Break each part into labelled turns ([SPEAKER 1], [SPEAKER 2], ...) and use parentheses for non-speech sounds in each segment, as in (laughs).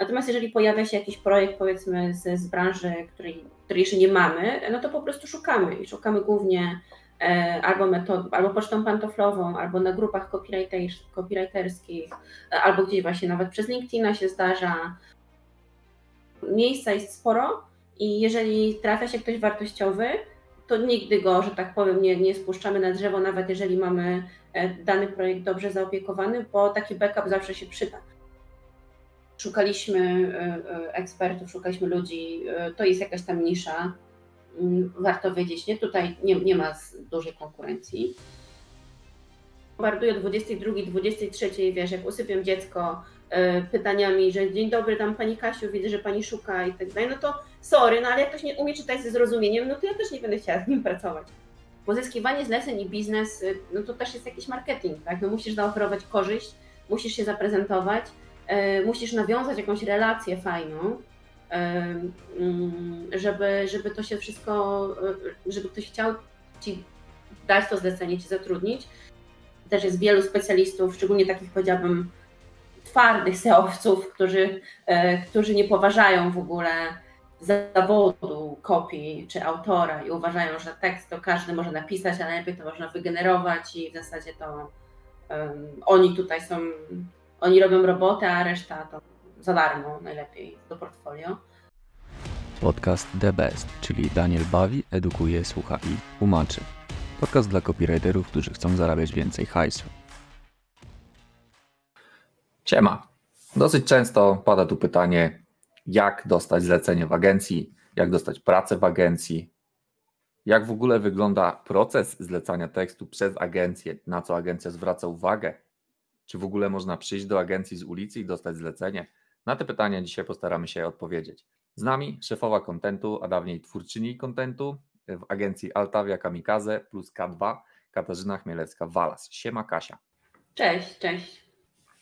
[SPEAKER 1] Natomiast jeżeli pojawia się jakiś projekt, powiedzmy, z, z branży, której, której jeszcze nie mamy, no to po prostu szukamy i szukamy głównie e, albo metod, albo pocztą pantoflową, albo na grupach copywriterskich, e, albo gdzieś właśnie nawet przez LinkedIna się zdarza. Miejsca jest sporo i jeżeli trafia się ktoś wartościowy, to nigdy go, że tak powiem, nie, nie spuszczamy na drzewo, nawet jeżeli mamy e, dany projekt dobrze zaopiekowany, bo taki backup zawsze się przyda. Szukaliśmy e, e, ekspertów, szukaliśmy ludzi, to jest jakaś tam nisza, mm, warto wiedzieć, nie? Tutaj nie, nie ma dużej konkurencji. Bombarduję o 22, 23, wiesz, jak usypiam dziecko pytaniami, że dzień dobry, tam pani Kasiu, widzę, że pani szuka i tak dalej, no to sorry, no ale jak ktoś nie umie czytać ze zrozumieniem, no to ja też nie będę chciała z nim pracować. Pozyskiwanie zleceń i biznes, no to też jest jakiś marketing, tak? No musisz zaoferować korzyść, musisz się zaprezentować, musisz nawiązać jakąś relację fajną, yy, żeby, żeby to się wszystko, yy, żeby ktoś chciał ci dać to zlecenie, ci zatrudnić. Też jest wielu specjalistów, szczególnie takich powiedziałabym twardych seowców, którzy, którzy nie poważają w ogóle zawodu kopii czy autora i uważają, że tekst to każdy może napisać, a najlepiej to można wygenerować i w zasadzie to um, oni tutaj są, oni robią robotę, a reszta to za darmo najlepiej do portfolio.
[SPEAKER 2] Podcast The Best, czyli Daniel bawi, edukuje, słucha i tłumaczy. Podcast dla copywriterów, którzy chcą zarabiać więcej hajsu.
[SPEAKER 3] Siema. Dosyć często pada tu pytanie, jak dostać zlecenie w agencji, jak dostać pracę w agencji, jak w ogóle wygląda proces zlecania tekstu przez agencję, na co agencja zwraca uwagę, czy w ogóle można przyjść do agencji z ulicy i dostać zlecenie. Na te pytania dzisiaj postaramy się odpowiedzieć. Z nami szefowa kontentu, a dawniej twórczyni kontentu w agencji Altavia Kamikaze plus K2, Katarzyna Chmielewska-Walas. Siema Kasia.
[SPEAKER 1] Cześć, cześć.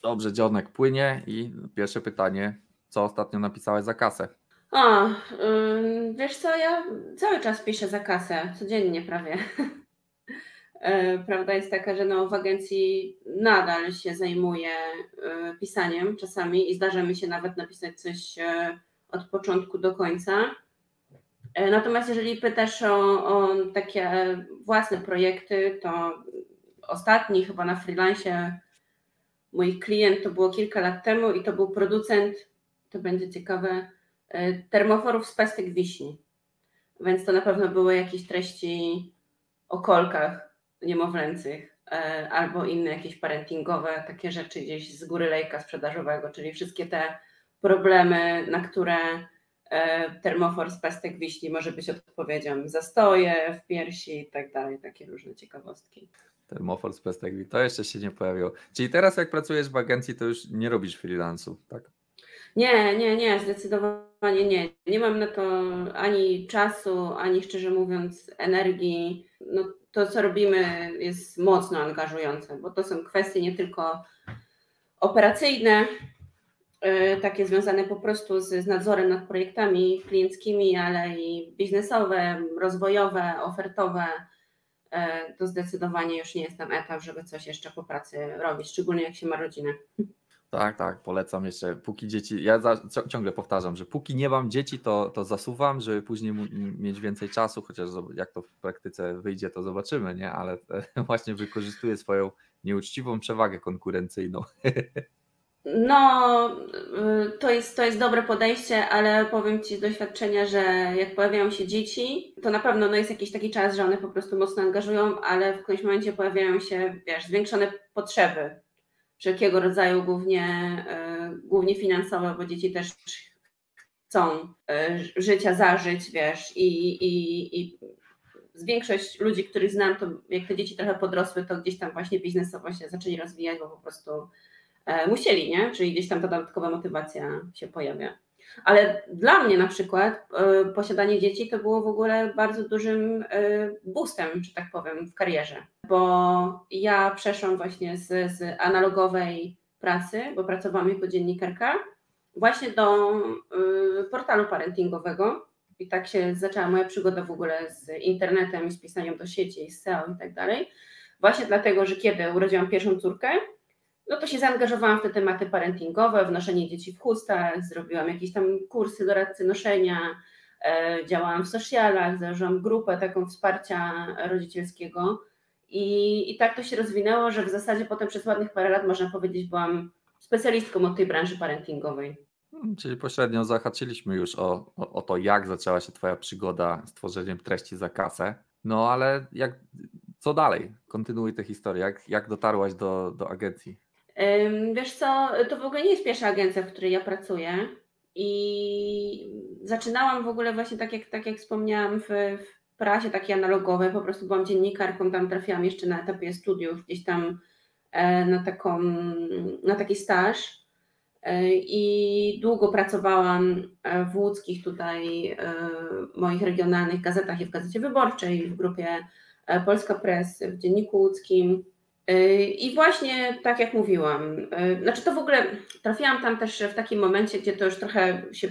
[SPEAKER 3] Dobrze, dzionek płynie i pierwsze pytanie, co ostatnio napisałeś za kasę?
[SPEAKER 1] Yy, wiesz co, ja cały czas piszę za kasę, codziennie prawie. (laughs) yy, prawda jest taka, że no, w agencji nadal się zajmuję yy, pisaniem czasami i zdarza mi się nawet napisać coś e, od początku do końca. E, natomiast jeżeli pytasz o, o takie własne projekty, to ostatni chyba na freelance mój klient to było kilka lat temu i to był producent to będzie ciekawe, e, termoforów z pestek wiśni. Więc to na pewno były jakieś treści o kolkach niemowlęcych e, albo inne jakieś parentingowe, takie rzeczy gdzieś z góry lejka sprzedażowego, czyli wszystkie te problemy, na które e, termofor z pestek wiśni może być odpowiedzią. Zastoje w piersi i tak dalej, takie różne ciekawostki.
[SPEAKER 3] Termofor z pestek wiśni, to jeszcze się nie pojawiło. Czyli teraz jak pracujesz w agencji, to już nie robisz freelansu, tak?
[SPEAKER 1] Nie, nie, nie, zdecydowanie nie. Nie mam na to ani czasu, ani szczerze mówiąc energii. No, to, co robimy, jest mocno angażujące, bo to są kwestie nie tylko operacyjne, yy, takie związane po prostu z, nadzorem nad projektami klienckimi, ale i biznesowe, rozwojowe, ofertowe. Yy, to zdecydowanie już nie jest tam etap, żeby coś jeszcze po pracy robić, szczególnie jak się ma rodzinę.
[SPEAKER 3] Tak, tak, polecam jeszcze, póki dzieci, ja za, ciągle powtarzam, że póki nie mam dzieci, to, to zasuwam, żeby później mieć więcej czasu, chociaż jak to w praktyce wyjdzie, to zobaczymy, nie, ale (laughs) właśnie wykorzystuję swoją nieuczciwą przewagę konkurencyjną. (laughs)
[SPEAKER 1] No, y, to jest, to jest dobre podejście, ale powiem Ci z doświadczenia, że jak pojawiają się dzieci, to na pewno no jest jakiś taki czas, że one po prostu mocno angażują, ale w którymś momencie pojawiają się, wiesz, zwiększone potrzeby wszelkiego rodzaju, głównie, e, głównie finansowe, bo dzieci też chcą e, życia zażyć, wiesz, i, i, i z większość ludzi, których znam, to jak te dzieci trochę podrosły, to gdzieś tam właśnie biznesowo się zaczęli rozwijać, bo po prostu e, musieli, nie? Czyli gdzieś tam ta dodatkowa motywacja się pojawia. Ale dla mnie na przykład posiadanie dzieci to było w ogóle bardzo dużym boostem, że tak powiem, w karierze, bo ja przeszłam właśnie z, z analogowej pracy, bo pracowałam jako dziennikarka, właśnie do e, portalu parentingowego. I tak się zaczęła moja przygoda w ogóle z internetem, z pisaniem do sieci, z SEO i tak dalej. Właśnie dlatego, że kiedy urodziłam pierwszą córkę, no to się zaangażowałam w te tematy parentingowe, w noszenie dzieci w chustach, zrobiłam jakieś tam kursy doradcy noszenia, e, działałam w socialach, założyłam grupę taką wsparcia rodzicielskiego i, i tak to się rozwinęło, że w zasadzie potem przez ładnych parę lat, można powiedzieć, byłam specjalistką od tej branży parentingowej.
[SPEAKER 3] Hmm, czyli pośrednio zahaczyliśmy już o, o, o, to, jak zaczęła się Twoja przygoda z tworzeniem treści za kasę. No ale jak, co dalej? Kontynuuj tę historię. Jak, jak dotarłaś do, do agencji?
[SPEAKER 1] Wiesz co, to w ogóle nie jest pierwsza agencja, w której ja pracuję. I zaczynałam w ogóle właśnie tak jak, tak jak wspomniałam w, w prasie takiej analogowej, po prostu byłam dziennikarką, tam trafiłam jeszcze na etapie studiów, gdzieś tam e, na, taką, na taki staż. E, i długo pracowałam e, w łódzkich tutaj moich regionalnych gazetach i w Gazecie Wyborczej, w grupie Polska Press, w Dzienniku Łódzkim, i właśnie tak jak mówiłam, znaczy to w ogóle trafiłam tam też w takim momencie, gdzie to już trochę się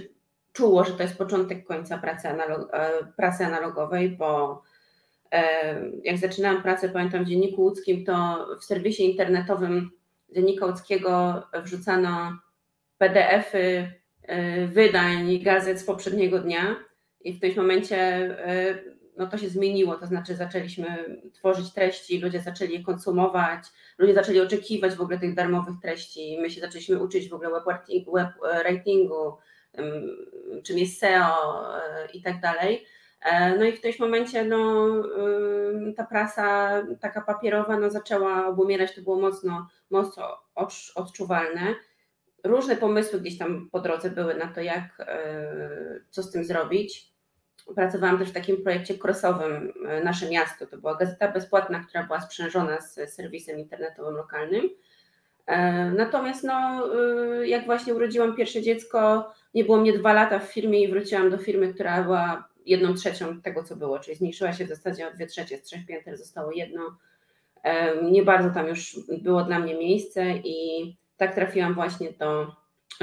[SPEAKER 1] czuło, że to jest początek końca pracy, analog, e, pracy analogowej, bo e, jak zaczynałam pracę, pamiętam w Dzienniku Łódzkim, to w serwisie internetowym Dziennika Łódzkiego wrzucano PDF-y e, wydań gazet z poprzedniego dnia i w tym momencie no to się zmieniło, to znaczy zaczęliśmy tworzyć treści, ludzie zaczęli je konsumować, ludzie zaczęli oczekiwać w ogóle tych darmowych treści, my się zaczęliśmy uczyć w ogóle web, web czym jest SEO e, i tak dalej. E, no i w tym momencie no, ta prasa taka papierowa no, zaczęła obumierać, to było mocno, mocno odczuwalne. Różne pomysły gdzieś tam po drodze były na to, jak, e, co z tym zrobić pracowałam też w takim projekcie crossowym e, Nasze Miasto. To była gazeta bezpłatna, która była sprzężona z serwisem internetowym lokalnym. E, natomiast no, e, jak właśnie urodziłam pierwsze dziecko, nie było mnie dwa lata w firmie i wróciłam do firmy, która była jedną trzecią tego, co było, czyli zmniejszyła się w zasadzie o dwie trzecie, z trzech pięter zostało jedno. Nie bardzo tam już było dla mnie miejsce i tak trafiłam właśnie do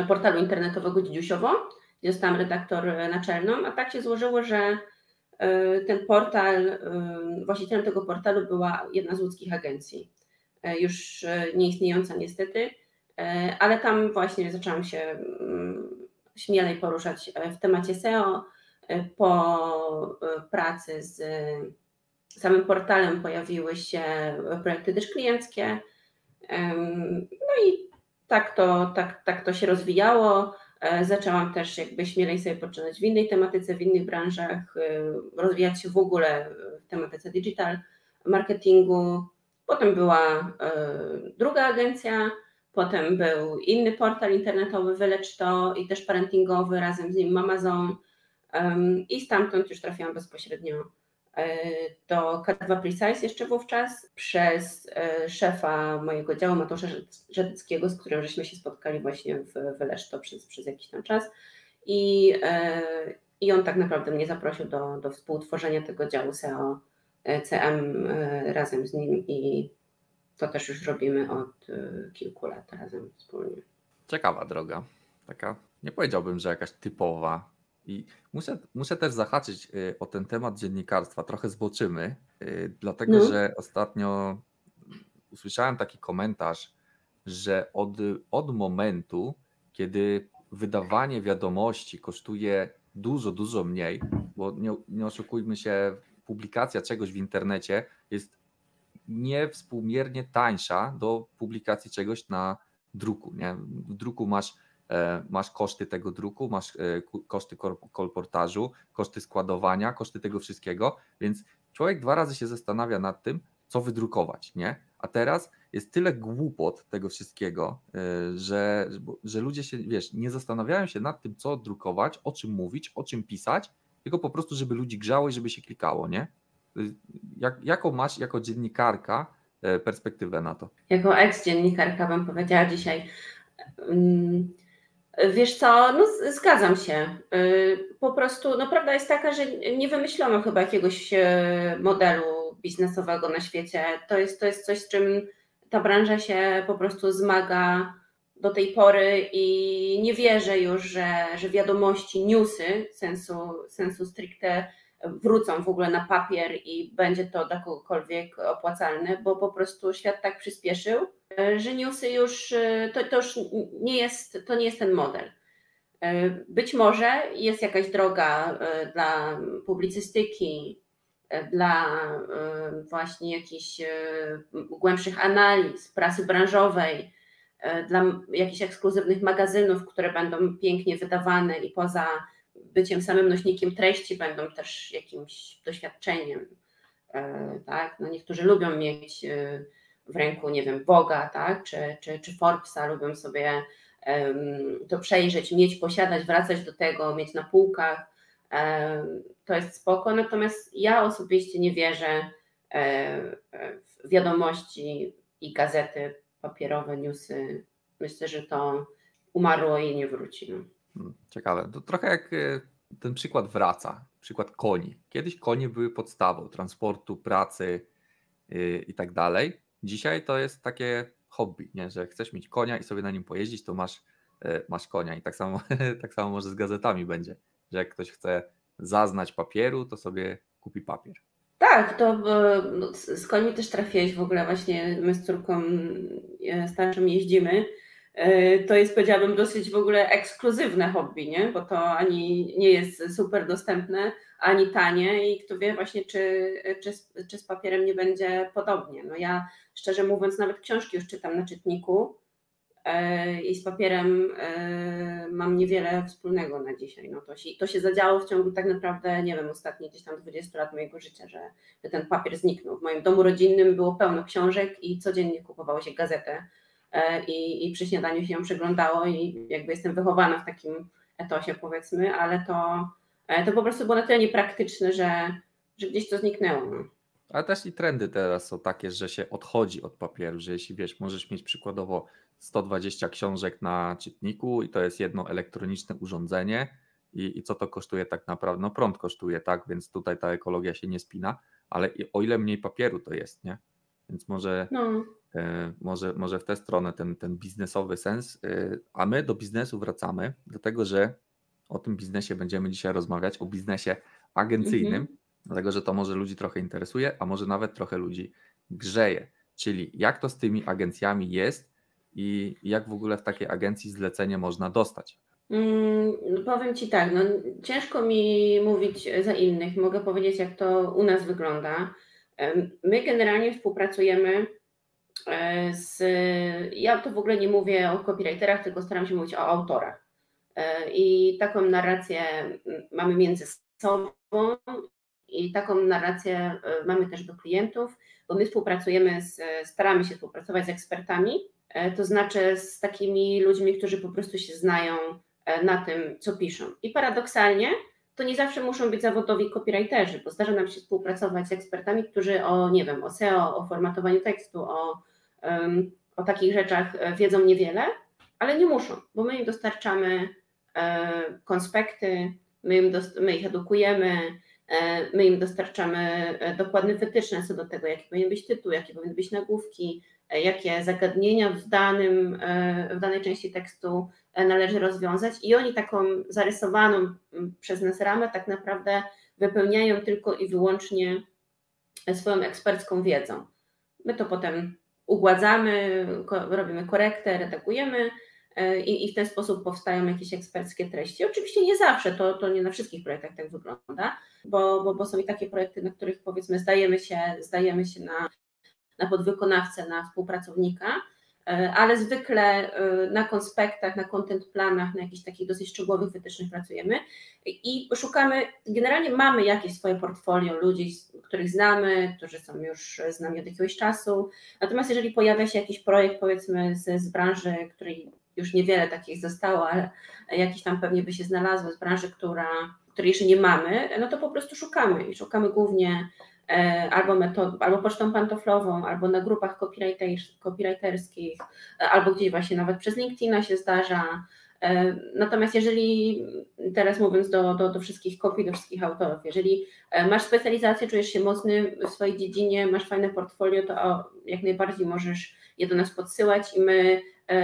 [SPEAKER 1] portalu internetowego Dzidziusiowo, gdzie zostałam redaktor naczelną, a tak się złożyło, że e, ten portal, e, właścicielem tego portalu była jedna z łódzkich agencji, e, już nieistniejąca niestety, ale tam właśnie zaczęłam się mm, śmielej poruszać w temacie SEO. Po pracy z samym portalem pojawiły się projekty też klienckie. No i tak to, tak, tak to się rozwijało. E, zaczęłam też jakby śmielej sobie poczynać w innej tematyce, w innych branżach, e, rozwijać się w ogóle w tematyce digital marketingu. Potem była e, druga agencja, potem był inny portal internetowy, Wylecz To i też parentingowy, razem z nim Amazon. I stamtąd już trafiłam bezpośrednio do K2 Precise jeszcze wówczas przez e, szefa mojego działu Mateusza Rzedyckiego, z którym żeśmy się spotkali właśnie w Wyleszto przez, przez jakiś tam czas. I, e, i on tak naprawdę mnie zaprosił do, do współtworzenia tego działu SEO e, CM razem z nim i to też już robimy od kilku lat razem wspólnie.
[SPEAKER 3] Ciekawa droga, taka nie powiedziałbym, że jakaś typowa i muszę, muszę też zahaczyć y, o ten temat dziennikarstwa, trochę zboczymy, dlatego no. że ostatnio usłyszałem taki komentarz, że od, od momentu, kiedy wydawanie wiadomości kosztuje dużo, dużo mniej, bo nie, nie oszukujmy się, publikacja czegoś w internecie jest niewspółmiernie tańsza do publikacji czegoś na druku. Nie? W druku masz E, masz koszty tego druku, masz e, koszty kolportażu, koszty składowania, koszty tego wszystkiego, więc człowiek dwa razy się zastanawia nad tym, co wydrukować, nie? A teraz jest tyle głupot tego wszystkiego, e, że, że ludzie się, wiesz, nie zastanawiają się nad tym, co drukować, o czym mówić, o czym pisać, tylko po prostu, żeby ludzi grzało i żeby się klikało, nie? Jak, jaką masz jako dziennikarka perspektywę na to?
[SPEAKER 1] Jako eks-dziennikarka bym powiedziała dzisiaj. Um Wiesz co, no zgadzam się. Y, po prostu, no prawda jest taka, że nie wymyślono chyba jakiegoś e, modelu biznesowego na świecie. To jest, to jest coś, z czym ta branża się po prostu zmaga do tej pory i nie wierzę już, że, że wiadomości, newsy sensu, sensu stricte wrócą w ogóle na papier i będzie to dla kogokolwiek opłacalne, bo po prostu świat tak przyspieszył, że newsy już to, to już nie jest, to nie jest ten model. Być może jest jakaś droga dla publicystyki, dla właśnie jakichś głębszych analiz, prasy branżowej, dla jakichś ekskluzywnych magazynów, które będą pięknie wydawane i poza byciem samym nośnikiem treści będą też jakimś doświadczeniem. E, tak? No niektórzy lubią mieć e, w ręku, nie wiem, Boga, tak? czy, czy, czy Forbesa, lubią sobie to przejrzeć, mieć, posiadać, wracać do tego, mieć na półkach. To jest spoko, natomiast ja osobiście nie wierzę e, w wiadomości i gazety papierowe, newsy. Myślę, że to umarło i nie wróci. No.
[SPEAKER 3] Hmm, ciekawe. To trochę jak e, ten przykład wraca. Przykład koni. Kiedyś konie były podstawą transportu, pracy yy, i tak dalej. Dzisiaj to jest takie hobby, nie? że chcesz mieć konia i sobie na nim pojeździć, to masz, yy, masz konia. I tak samo, (laughs) tak samo może z gazetami będzie, że jak ktoś chce zaznać papieru, to sobie kupi papier.
[SPEAKER 1] Tak, to no, z końmi też trafiłeś w ogóle właśnie, my z córką starszą jeździmy E, to jest powiedziałabym dosyć w ogóle ekskluzywne hobby, nie? bo to ani nie jest super dostępne, ani tanie i kto wie właśnie, czy, czy, czy z papierem nie będzie podobnie. No ja szczerze mówiąc nawet książki już czytam na czytniku e, i z papierem e, mam niewiele wspólnego na dzisiaj. No to, się, to się zadziało w ciągu tak naprawdę, nie wiem, ostatnich gdzieś tam 20 lat mojego życia, że, że ten papier zniknął. W moim domu rodzinnym było pełno książek i codziennie kupowało się gazetę E, i, i przy śniadaniu się ją przeglądało i jakby jestem wychowana w takim etosie powiedzmy, ale to, e, to po prostu było na tyle niepraktyczne, że, że gdzieś to zniknęło.
[SPEAKER 3] Ale też i trendy teraz są takie, że się odchodzi od papieru, że jeśli wiesz, możesz mieć przykładowo 120 książek na czytniku i to jest jedno elektroniczne urządzenie i, i co to kosztuje tak naprawdę? No prąd kosztuje, tak, więc tutaj ta ekologia się nie spina, ale o ile mniej papieru to jest, nie? Więc może, no. E, może, może w tę stronę ten, ten biznesowy sens, e, a my do biznesu wracamy, dlatego że o tym biznesie będziemy dzisiaj rozmawiać, o biznesie agencyjnym, mhm. Dlatego że to może ludzi trochę interesuje, a może nawet trochę ludzi grzeje. Czyli jak to z tymi agencjami jest i jak w ogóle w takiej agencji zlecenie można dostać?
[SPEAKER 1] Mm, powiem Ci tak, no, ciężko mi mówić za innych. Mogę powiedzieć, jak to u nas wygląda. My generalnie współpracujemy e, z. Ja to w ogóle nie mówię o copywriterach, tylko staram się mówić o autorach. E, I taką narrację mamy między sobą, i taką narrację e, mamy też do klientów, bo my współpracujemy, z, staramy się współpracować z ekspertami, to znaczy z takimi ludźmi, którzy po prostu się znają na tym, co piszą. I paradoksalnie to nie zawsze muszą być zawodowi copywriterzy, bo zdarza nam się współpracować z ekspertami, którzy o, nie wiem, o SEO, o formatowaniu tekstu, o, o takich rzeczach e, wiedzą niewiele, ale nie muszą, bo my im dostarczamy e, konspekty, my, im dost, my ich edukujemy, e, my im dostarczamy e, dokładne wytyczne co do tego, jaki powinien być tytuł, jakie powinny być nagłówki, e, jakie zagadnienia w, danym, w danej części tekstu należy rozwiązać i oni taką zarysowaną przez nas ramę tak naprawdę wypełniają tylko i wyłącznie swoją ekspercką wiedzą. My to potem ugładzamy, robimy korektę, redagujemy e, i, i, w ten sposób powstają jakieś eksperckie treści. Oczywiście nie zawsze, to, to nie na wszystkich projektach tak wygląda, bo, bo, bo są i takie projekty, na których powiedzmy zdajemy się, zdajemy się na, na podwykonawcę, na współpracownika, E, ale zwykle e, na konspektach, na content planach, na jakichś takich dosyć szczegółowych wytycznych pracujemy i szukamy, generalnie mamy jakieś swoje portfolio ludzi, których znamy, którzy są już z nami od jakiegoś czasu, natomiast jeżeli pojawia się jakiś projekt powiedzmy z, z branży, której już niewiele takich zostało, ale jakiś tam pewnie by się znalazło z branży, która, której jeszcze nie mamy, no to po prostu szukamy i szukamy głównie E, albo, metod, albo pocztą pantoflową, albo na grupach copywriterskich, e, albo gdzieś właśnie nawet przez LinkedIna się zdarza. E, natomiast jeżeli, teraz mówiąc do, do, do wszystkich kopii, do wszystkich autorów, jeżeli masz specjalizację, czujesz się mocny w swojej dziedzinie, masz fajne portfolio, to jak najbardziej możesz je do nas podsyłać i my,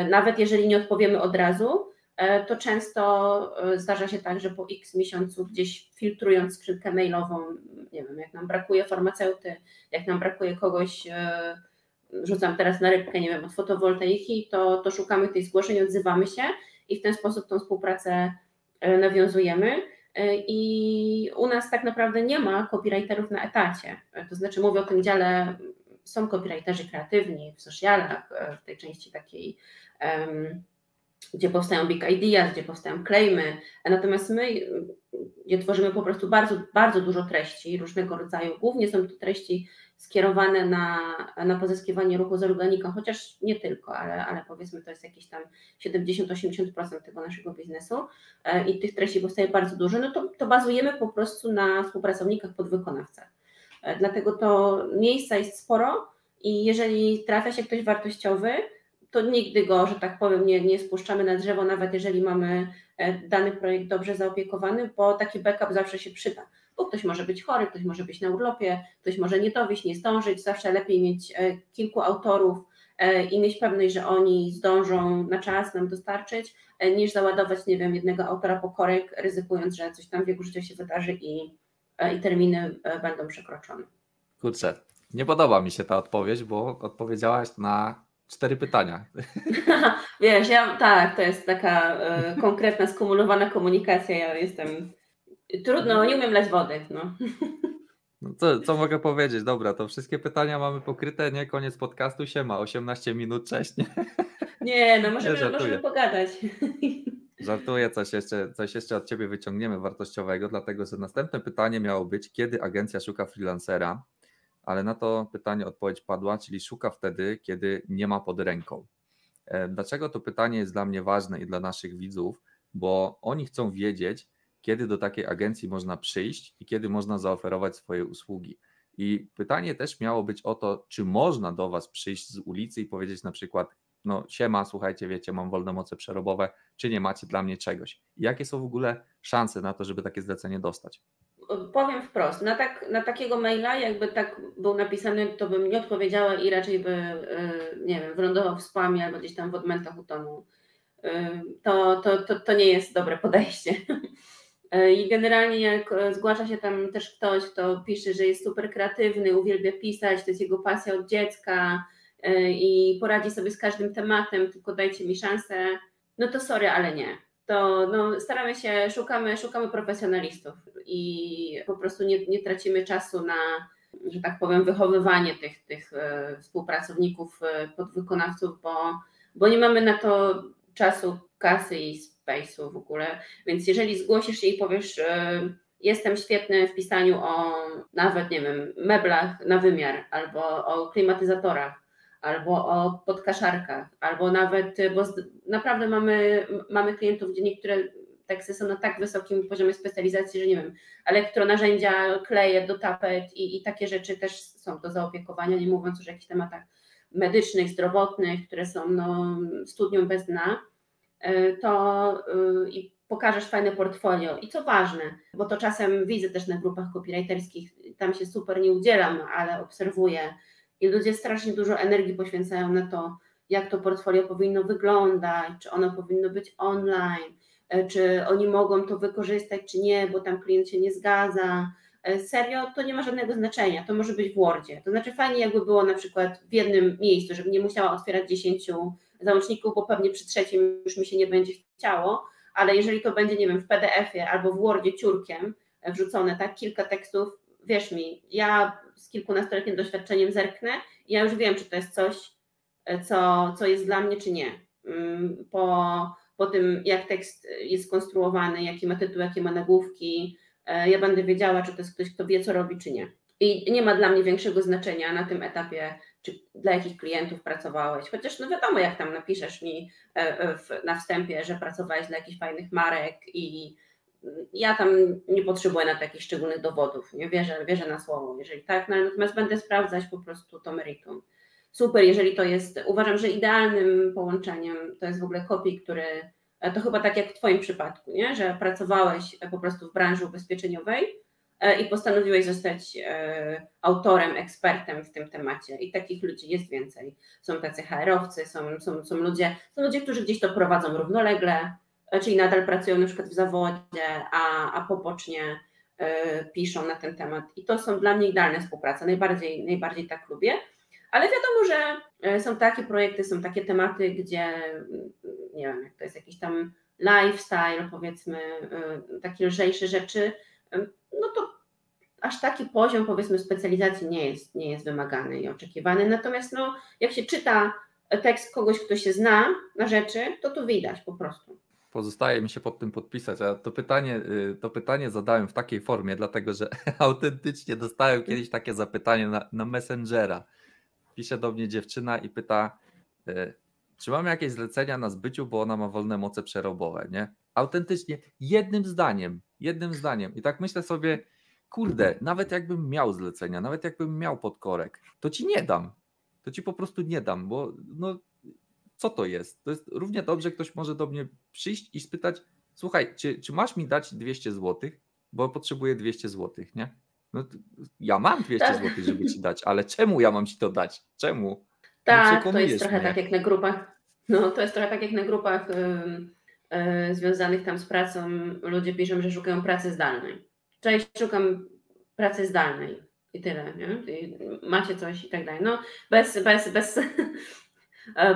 [SPEAKER 1] nawet jeżeli nie odpowiemy od razu, to często zdarza się tak, że po x miesiącu gdzieś filtrując skrzynkę mailową, nie wiem, jak nam brakuje farmaceuty, jak nam brakuje kogoś, rzucam teraz na rybkę, nie wiem, od fotowoltaiki, to, to szukamy tych zgłoszeń, odzywamy się i w ten sposób tą współpracę nawiązujemy. I u nas tak naprawdę nie ma copywriterów na etacie. To znaczy, mówię o tym dziale, są copywriterzy kreatywni w socialach, w tej części takiej, gdzie powstają big ideas, gdzie powstają claimy. Natomiast my, gdzie tworzymy po prostu bardzo, bardzo dużo treści różnego rodzaju, głównie są to treści skierowane na, na pozyskiwanie ruchu z organiką, chociaż nie tylko, ale, ale powiedzmy to jest jakieś tam 70-80% tego naszego biznesu e, i tych treści powstaje bardzo dużo, no to, to bazujemy po prostu na współpracownikach, podwykonawcach. E, dlatego to miejsca jest sporo i jeżeli trafia się ktoś wartościowy, to nigdy go, że tak powiem, nie, nie spuszczamy na drzewo, nawet jeżeli mamy e, dany projekt dobrze zaopiekowany, bo taki backup zawsze się przyda bo ktoś może być chory, ktoś może być na urlopie, ktoś może nie dowieść, nie zdążyć. Zawsze lepiej mieć e, kilku autorów i mieć pewność, że oni zdążą na czas nam dostarczyć, niż załadować, nie wiem, jednego autora po korek, ryzykując, że coś tam w jego życiu się wydarzy i, i terminy będą przekroczone.
[SPEAKER 3] Kurczę, nie podoba mi się ta odpowiedź, bo odpowiedziałaś na cztery pytania. (laughs)
[SPEAKER 1] Wiesz, ja tak, to jest taka konkretna, skumulowana komunikacja. Ja jestem Trudno, nie umiem lać wody. No.
[SPEAKER 3] No co, co mogę powiedzieć? Dobra, to wszystkie pytania mamy pokryte, nie? Koniec podcastu się ma, 18 minut, cześć, nie?
[SPEAKER 1] Nie, no możemy, (laughs) możemy pogadać.
[SPEAKER 3] Żartuję, coś jeszcze, coś jeszcze od Ciebie wyciągniemy wartościowego, dlatego że następne pytanie miało być, kiedy agencja szuka freelancera, ale na to pytanie odpowiedź padła, czyli szuka wtedy, kiedy nie ma pod ręką. E, dlaczego to pytanie jest dla mnie ważne i dla naszych widzów? Bo oni chcą wiedzieć, kiedy do takiej agencji można przyjść i kiedy można zaoferować swoje usługi. I pytanie też miało być o to, czy można do Was przyjść z ulicy i powiedzieć na przykład, no siema, słuchajcie, wiecie, mam wolne moce przerobowe, czy nie macie dla mnie czegoś? jakie są w ogóle szanse na to, żeby takie zlecenie dostać?
[SPEAKER 1] Powiem wprost, na, tak, na takiego maila, jakby tak był napisany, to bym nie odpowiedziała i raczej by, y, nie wiem, wylądował w spamie albo gdzieś tam w odmętach utonął. Y, to, to, to, to nie jest dobre podejście. E, (laughs) I generalnie jak zgłasza się tam też ktoś, kto pisze, że jest super kreatywny, uwielbia pisać, to jest jego pasja od dziecka i poradzi sobie z każdym tematem, tylko dajcie mi szansę, no to sorry, ale nie. To no, staramy się, szukamy, szukamy profesjonalistów i po prostu nie, nie tracimy czasu na, że tak powiem, wychowywanie tych, tych współpracowników, podwykonawców, bo, bo nie mamy na to czasu, kasy i space'u w ogóle. Więc jeżeli zgłosisz się i powiesz, e, jestem świetny w pisaniu o nawet, nie wiem, meblach na wymiar, albo o klimatyzatorach, albo o podkaszarkach, albo nawet, bo naprawdę mamy, mamy klientów, gdzie niektóre teksty są na tak wysokim poziomie specjalizacji, że nie wiem, elektronarzędzia, kleje do tapet i, i takie rzeczy też są do zaopiekowania, nie mówiąc już o jakichś tematach medycznych, zdrowotnych, które są no, studnią bez dna. E, to y, i pokażesz fajne portfolio. I co ważne, bo to czasem widzę też na grupach copywriterskich, tam się super nie udzielam, ale obserwuję i ludzie strasznie dużo energii poświęcają na to, jak to portfolio powinno wyglądać, czy ono powinno być online, e, czy oni mogą to wykorzystać, czy nie, bo tam klient się nie zgadza. E, serio, to nie ma żadnego znaczenia, to może być w Wordzie. To znaczy fajnie jakby było na przykład w jednym miejscu, żeby nie musiała otwierać 10 załączników, bo pewnie przy trzecim już mi się nie będzie chciało, ale jeżeli to będzie, nie wiem, w PDF-ie albo w Wordzie ciurkiem wrzucone, tak, kilka tekstów, wierz mi, ja z kilkunastoletnim doświadczeniem zerknę i ja już wiem, czy to jest coś, co, co jest dla mnie, czy nie. Mm, po, po tym, jak tekst jest skonstruowany, jaki ma tytuł, jakie ma nagłówki, e, ja będę wiedziała, czy to jest ktoś, kto wie, co robi, czy nie. I nie ma dla mnie większego znaczenia na tym etapie, czy dla jakich klientów pracowałeś. Chociaż no wiadomo, jak tam napiszesz mi e, e, na wstępie, że pracowałeś dla jakichś fajnych marek i ja tam nie potrzebuję na takich szczególnych dowodów. Nie wierzę, wierzę na słowo. Jeżeli tak, no, natomiast będę sprawdzać po prostu to meritum. Super, jeżeli to jest, uważam, że idealnym połączeniem to jest w ogóle kopii, który e, to chyba tak jak w Twoim przypadku, nie? że pracowałeś po prostu w branży ubezpieczeniowej, E, i postanowiłeś zostać e, autorem, ekspertem w tym temacie. I takich ludzi jest więcej. Są tacy HR-owcy, są, są, są, ludzie, są ludzie, którzy gdzieś to prowadzą równolegle, czyli nadal pracują na przykład w zawodzie, a, a pobocznie piszą na ten temat. I to są dla mnie idealne współprace. Najbardziej, najbardziej tak lubię. Ale wiadomo, że są takie projekty, są takie tematy, gdzie nie wiem, jak to jest jakiś tam lifestyle, powiedzmy, takie lżejsze rzeczy, no to aż taki poziom, powiedzmy, specjalizacji nie jest, nie jest wymagany i oczekiwany. Natomiast no, jak się czyta tekst kogoś, kto się zna na rzeczy, to to widać po prostu.
[SPEAKER 3] Pozostaje mi się pod tym podpisać. A to pytanie, y, to pytanie zadałem w takiej formie, dlatego że (laughs) autentycznie dostałem kiedyś takie zapytanie na, na Messengera. Pisze do mnie dziewczyna i pyta, y, czy mamy jakieś zlecenia na zbyciu, bo ona ma wolne moce przerobowe, nie? Autentycznie, jednym zdaniem, jednym zdaniem. I tak myślę sobie, kurde, nawet jakbym miał zlecenia, nawet jakbym miał podkorek, to ci nie dam. To ci po prostu nie dam, bo no, co to jest? To jest równie dobrze, ktoś może do mnie przyjść i spytać, słuchaj, czy, czy masz mi dać 200 zł, bo potrzebuję 200 zł, nie? No, ja mam 200 tak. zł, żeby ci dać, ale czemu ja mam ci to dać? Czemu?
[SPEAKER 1] Tak, to jest trochę mnie. tak jak na grupach. No, to jest trochę tak jak na grupach yy, yy, związanych tam z pracą. Ludzie piszą, że szukają pracy zdalnej. Cześć, szukam pracy zdalnej i tyle, nie? I macie coś i tak dalej. No, bez, bez, bez,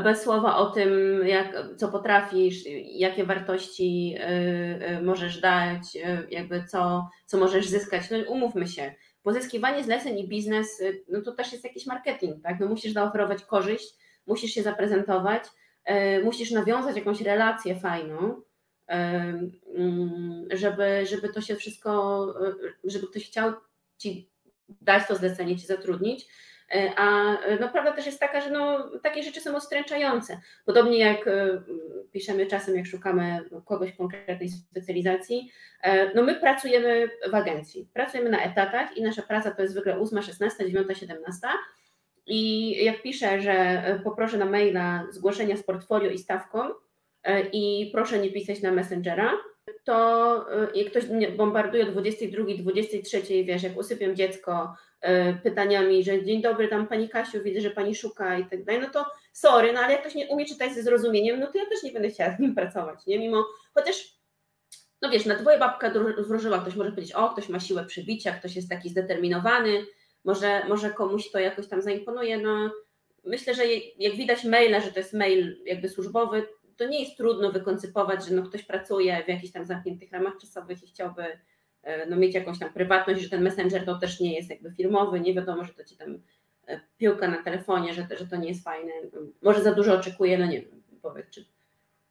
[SPEAKER 1] bez słowa o tym, jak, co potrafisz, jakie wartości yy, możesz dać, jakby co, co możesz zyskać. No, umówmy się, pozyskiwanie zleceń i biznes, no to też jest jakiś marketing, tak? No musisz zaoferować korzyść, musisz się zaprezentować, musisz nawiązać jakąś relację fajną, Mm, żeby, żeby to się wszystko, e, żeby ktoś chciał Ci dać to zlecenie, Ci zatrudnić. E, a e, no, prawda też jest taka, że no, takie rzeczy są ostręczające. Podobnie jak piszemy czasem, jak szukamy kogoś konkretnej specjalizacji, no my pracujemy w agencji, pracujemy na etatach i nasza praca to jest zwykle 8, 16, 9, 17. I jak piszę, że poproszę na maila zgłoszenia z portfolio i stawką, E, i proszę nie pisać na Messengera, to e, jak ktoś mnie bombarduje o 22, 23, wiesz, jak usypiam dziecko e, pytaniami, że dzień dobry, tam pani Kasiu, widzę, że pani szuka i tak dalej, no to sorry, no ale jak ktoś nie umie czytać ze zrozumieniem, no to ja też nie będę chciała z nim pracować, nie? Mimo, chociaż no wiesz, na dwoje babka wróżyła, ktoś może powiedzieć, o, ktoś ma siłę przybicia, ktoś jest taki zdeterminowany, może, może komuś to jakoś tam zaimponuje, no myślę, że jak widać maila, że to jest mail jakby służbowy, to nie jest trudno wykoncypować, że no ktoś pracuje w jakichś tam zamkniętych ramach czasowych i chciałby e, no, mieć jakąś tam prywatność, że ten messenger to też nie jest jakby firmowy, nie wiadomo, że to ci tam e, piłka na telefonie, że, że to nie jest fajne. Może za dużo oczekuje, no nie wiem, powiedz, czy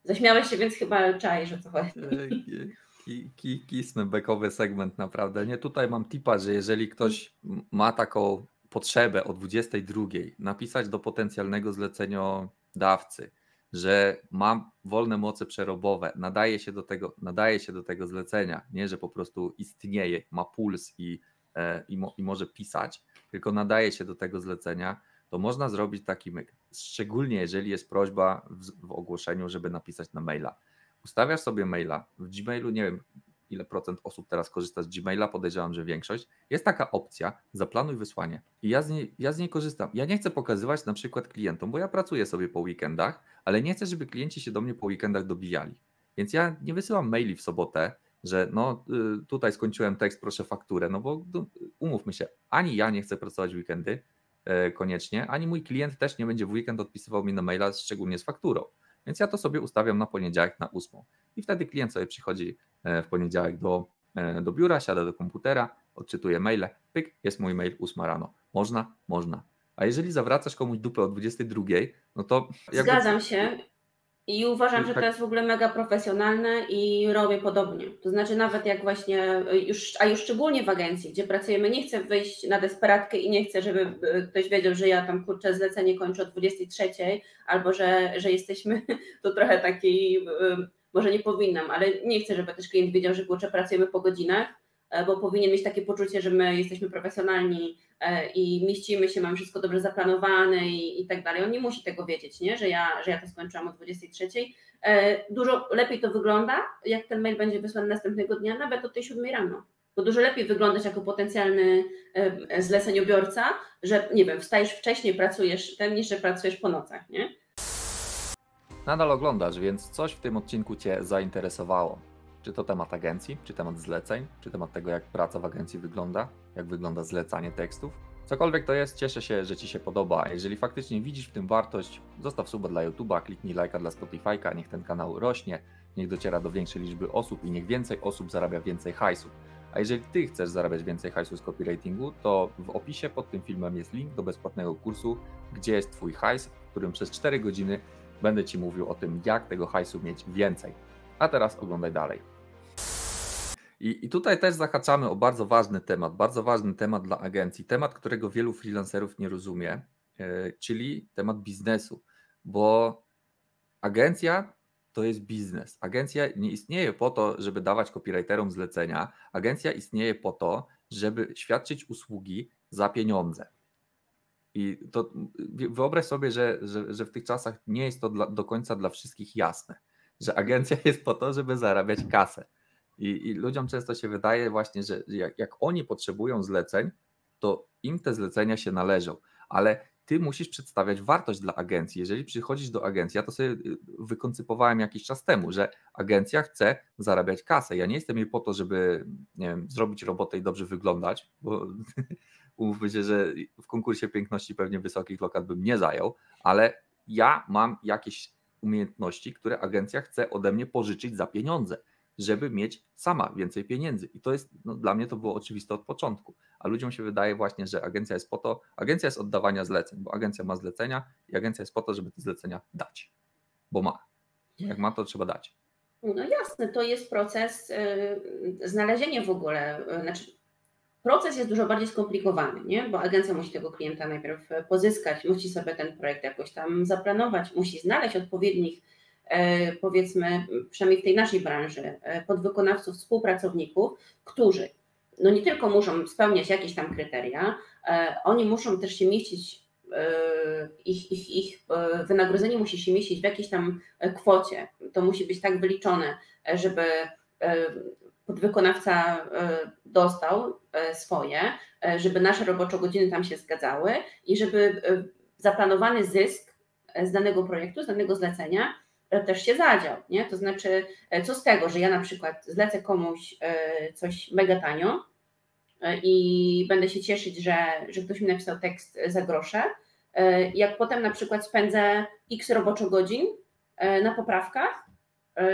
[SPEAKER 1] zaśmiałeś się, więc chyba czajesz o co chodzi.
[SPEAKER 3] E, kisny bekowy segment naprawdę. Nie, tutaj mam tipa, że jeżeli ktoś ma taką potrzebę o 22 napisać do potencjalnego zleceniodawcy, że mam wolne moce przerobowe, nadaje się do tego, nadaje się do tego zlecenia, nie, że po prostu istnieje, ma puls i, e, i, mo, i może pisać, tylko nadaje się do tego zlecenia, to można zrobić taki myk. Szczególnie jeżeli jest prośba w, w ogłoszeniu, żeby napisać na maila. Ustawiasz sobie maila, w Gmailu nie wiem, ile procent osób teraz korzysta z Gmaila, podejrzewam, że większość, jest taka opcja, zaplanuj wysłanie. I ja z, niej, ja z niej korzystam. Ja nie chcę pokazywać na przykład klientom, bo ja pracuję sobie po weekendach, ale nie chcę, żeby klienci się do mnie po weekendach dobijali. Więc ja nie wysyłam maili w sobotę, że no y, tutaj skończyłem tekst, proszę fakturę, no bo umówmy się, ani ja nie chcę pracować w weekendy e, koniecznie, ani mój klient też nie będzie w weekend odpisywał mi na maila, szczególnie z fakturą. Więc ja to sobie ustawiam na poniedziałek na ósmą. I wtedy klient sobie przychodzi e, w poniedziałek do, e, do biura, siada do komputera, odczytuje maile, pyk, jest mój mail 8 rano. Można? Można. A jeżeli zawracasz komuś dupę o 22, no to.
[SPEAKER 1] Jakby... Zgadzam się. I uważam, że to tak. jest w ogóle mega profesjonalne i robię podobnie. To znaczy, nawet jak właśnie, już, a już szczególnie w agencji, gdzie pracujemy, nie chcę wyjść na desperatkę i nie chcę, żeby e, ktoś wiedział, że ja tam kurczę zlecenie kończę o 23, albo że, że jesteśmy (laughs) to trochę taki, e, może nie powinnam, ale nie chcę, żeby też klient wiedział, że kurczę pracujemy po godzinach, e, bo powinien mieć takie poczucie, że my jesteśmy profesjonalni i mieścimy się, mamy wszystko dobrze zaplanowane i, i tak dalej. On nie musi tego wiedzieć, nie? Że, ja, że ja to skończyłam o 23. Dużo lepiej to wygląda, jak ten mail będzie wysłany następnego dnia, nawet o tej 7 rano. Bo dużo lepiej wyglądać jako potencjalny zleceniobiorca, że nie wiem, wstajesz wcześniej, pracujesz ten, niż że pracujesz po nocach, nie?
[SPEAKER 3] Nadal oglądasz, więc coś w tym odcinku Cię zainteresowało. Czy to temat agencji, czy temat zleceń, czy temat tego, jak praca w agencji wygląda, jak wygląda zlecanie tekstów. Cokolwiek to jest, cieszę się, że Ci się podoba. Jeżeli faktycznie widzisz w tym wartość, zostaw suba dla YouTube'a, kliknij lajka dla Spotify'ka, niech ten kanał rośnie, niech dociera do większej liczby osób i niech więcej osób zarabia więcej hajsu. A jeżeli Ty chcesz zarabiać więcej hajsu z copywritingu, to w opisie pod tym filmem jest link do bezpłatnego kursu, gdzie jest Twój hajs, w którym przez 4 godziny będę Ci mówił o tym, jak tego hajsu mieć więcej. A teraz oglądaj dalej. I, I, tutaj też zahaczamy o bardzo ważny temat, bardzo ważny temat dla agencji, temat, którego wielu freelancerów nie rozumie, yy, czyli temat biznesu, bo agencja to jest biznes. Agencja nie istnieje po to, żeby dawać copywriterom zlecenia. Agencja istnieje po to, żeby świadczyć usługi za pieniądze. I to wyobraź sobie, że, że, że w tych czasach nie jest to dla, do końca dla wszystkich jasne, że agencja jest po to, żeby zarabiać kasę. I, i ludziom często się wydaje właśnie, że jak, jak oni potrzebują zleceń, to im te zlecenia się należą, ale ty musisz przedstawiać wartość dla agencji. Jeżeli przychodzisz do agencji, ja to sobie y, wykoncypowałem jakiś czas temu, że agencja chce zarabiać kasę. Ja nie jestem jej po to, żeby wiem, zrobić robotę i dobrze wyglądać, bo (laughs) umówmy się, że w konkursie piękności pewnie wysokich lokat bym nie zajął, ale ja mam jakieś umiejętności, które agencja chce ode mnie pożyczyć za pieniądze żeby mieć sama więcej pieniędzy. I to jest, no, dla mnie to było oczywiste od początku. A ludziom się wydaje właśnie, że agencja jest po to, agencja jest oddawania zleceń, bo agencja ma zlecenia i agencja jest po to, żeby te zlecenia dać, bo ma. Jak ma, to trzeba dać.
[SPEAKER 1] No jasne, to jest proces yy, znalezienia w ogóle, yy, znaczy proces jest dużo bardziej skomplikowany, nie? bo agencja musi tego klienta najpierw pozyskać, musi sobie ten projekt jakoś tam zaplanować, musi znaleźć odpowiednich E, powiedzmy, przynajmniej w tej naszej branży, e, podwykonawców, współpracowników, którzy no nie tylko muszą spełniać jakieś tam kryteria, e, oni muszą też się mieścić, ich, ich, ich wynagrodzenie musi się mieścić w jakiejś tam kwocie. To musi być tak wyliczone, żeby podwykonawca dostał swoje, żeby nasze robocze godziny tam się zgadzały i żeby zaplanowany zysk z danego projektu, z danego zlecenia też się zadział, nie? To znaczy, e, co z tego, że ja na przykład zlecę komuś e, coś mega tanio e, i będę się cieszyć, że, że ktoś mi napisał tekst za grosze, jak potem na przykład spędzę x roboczo godzin na poprawkach,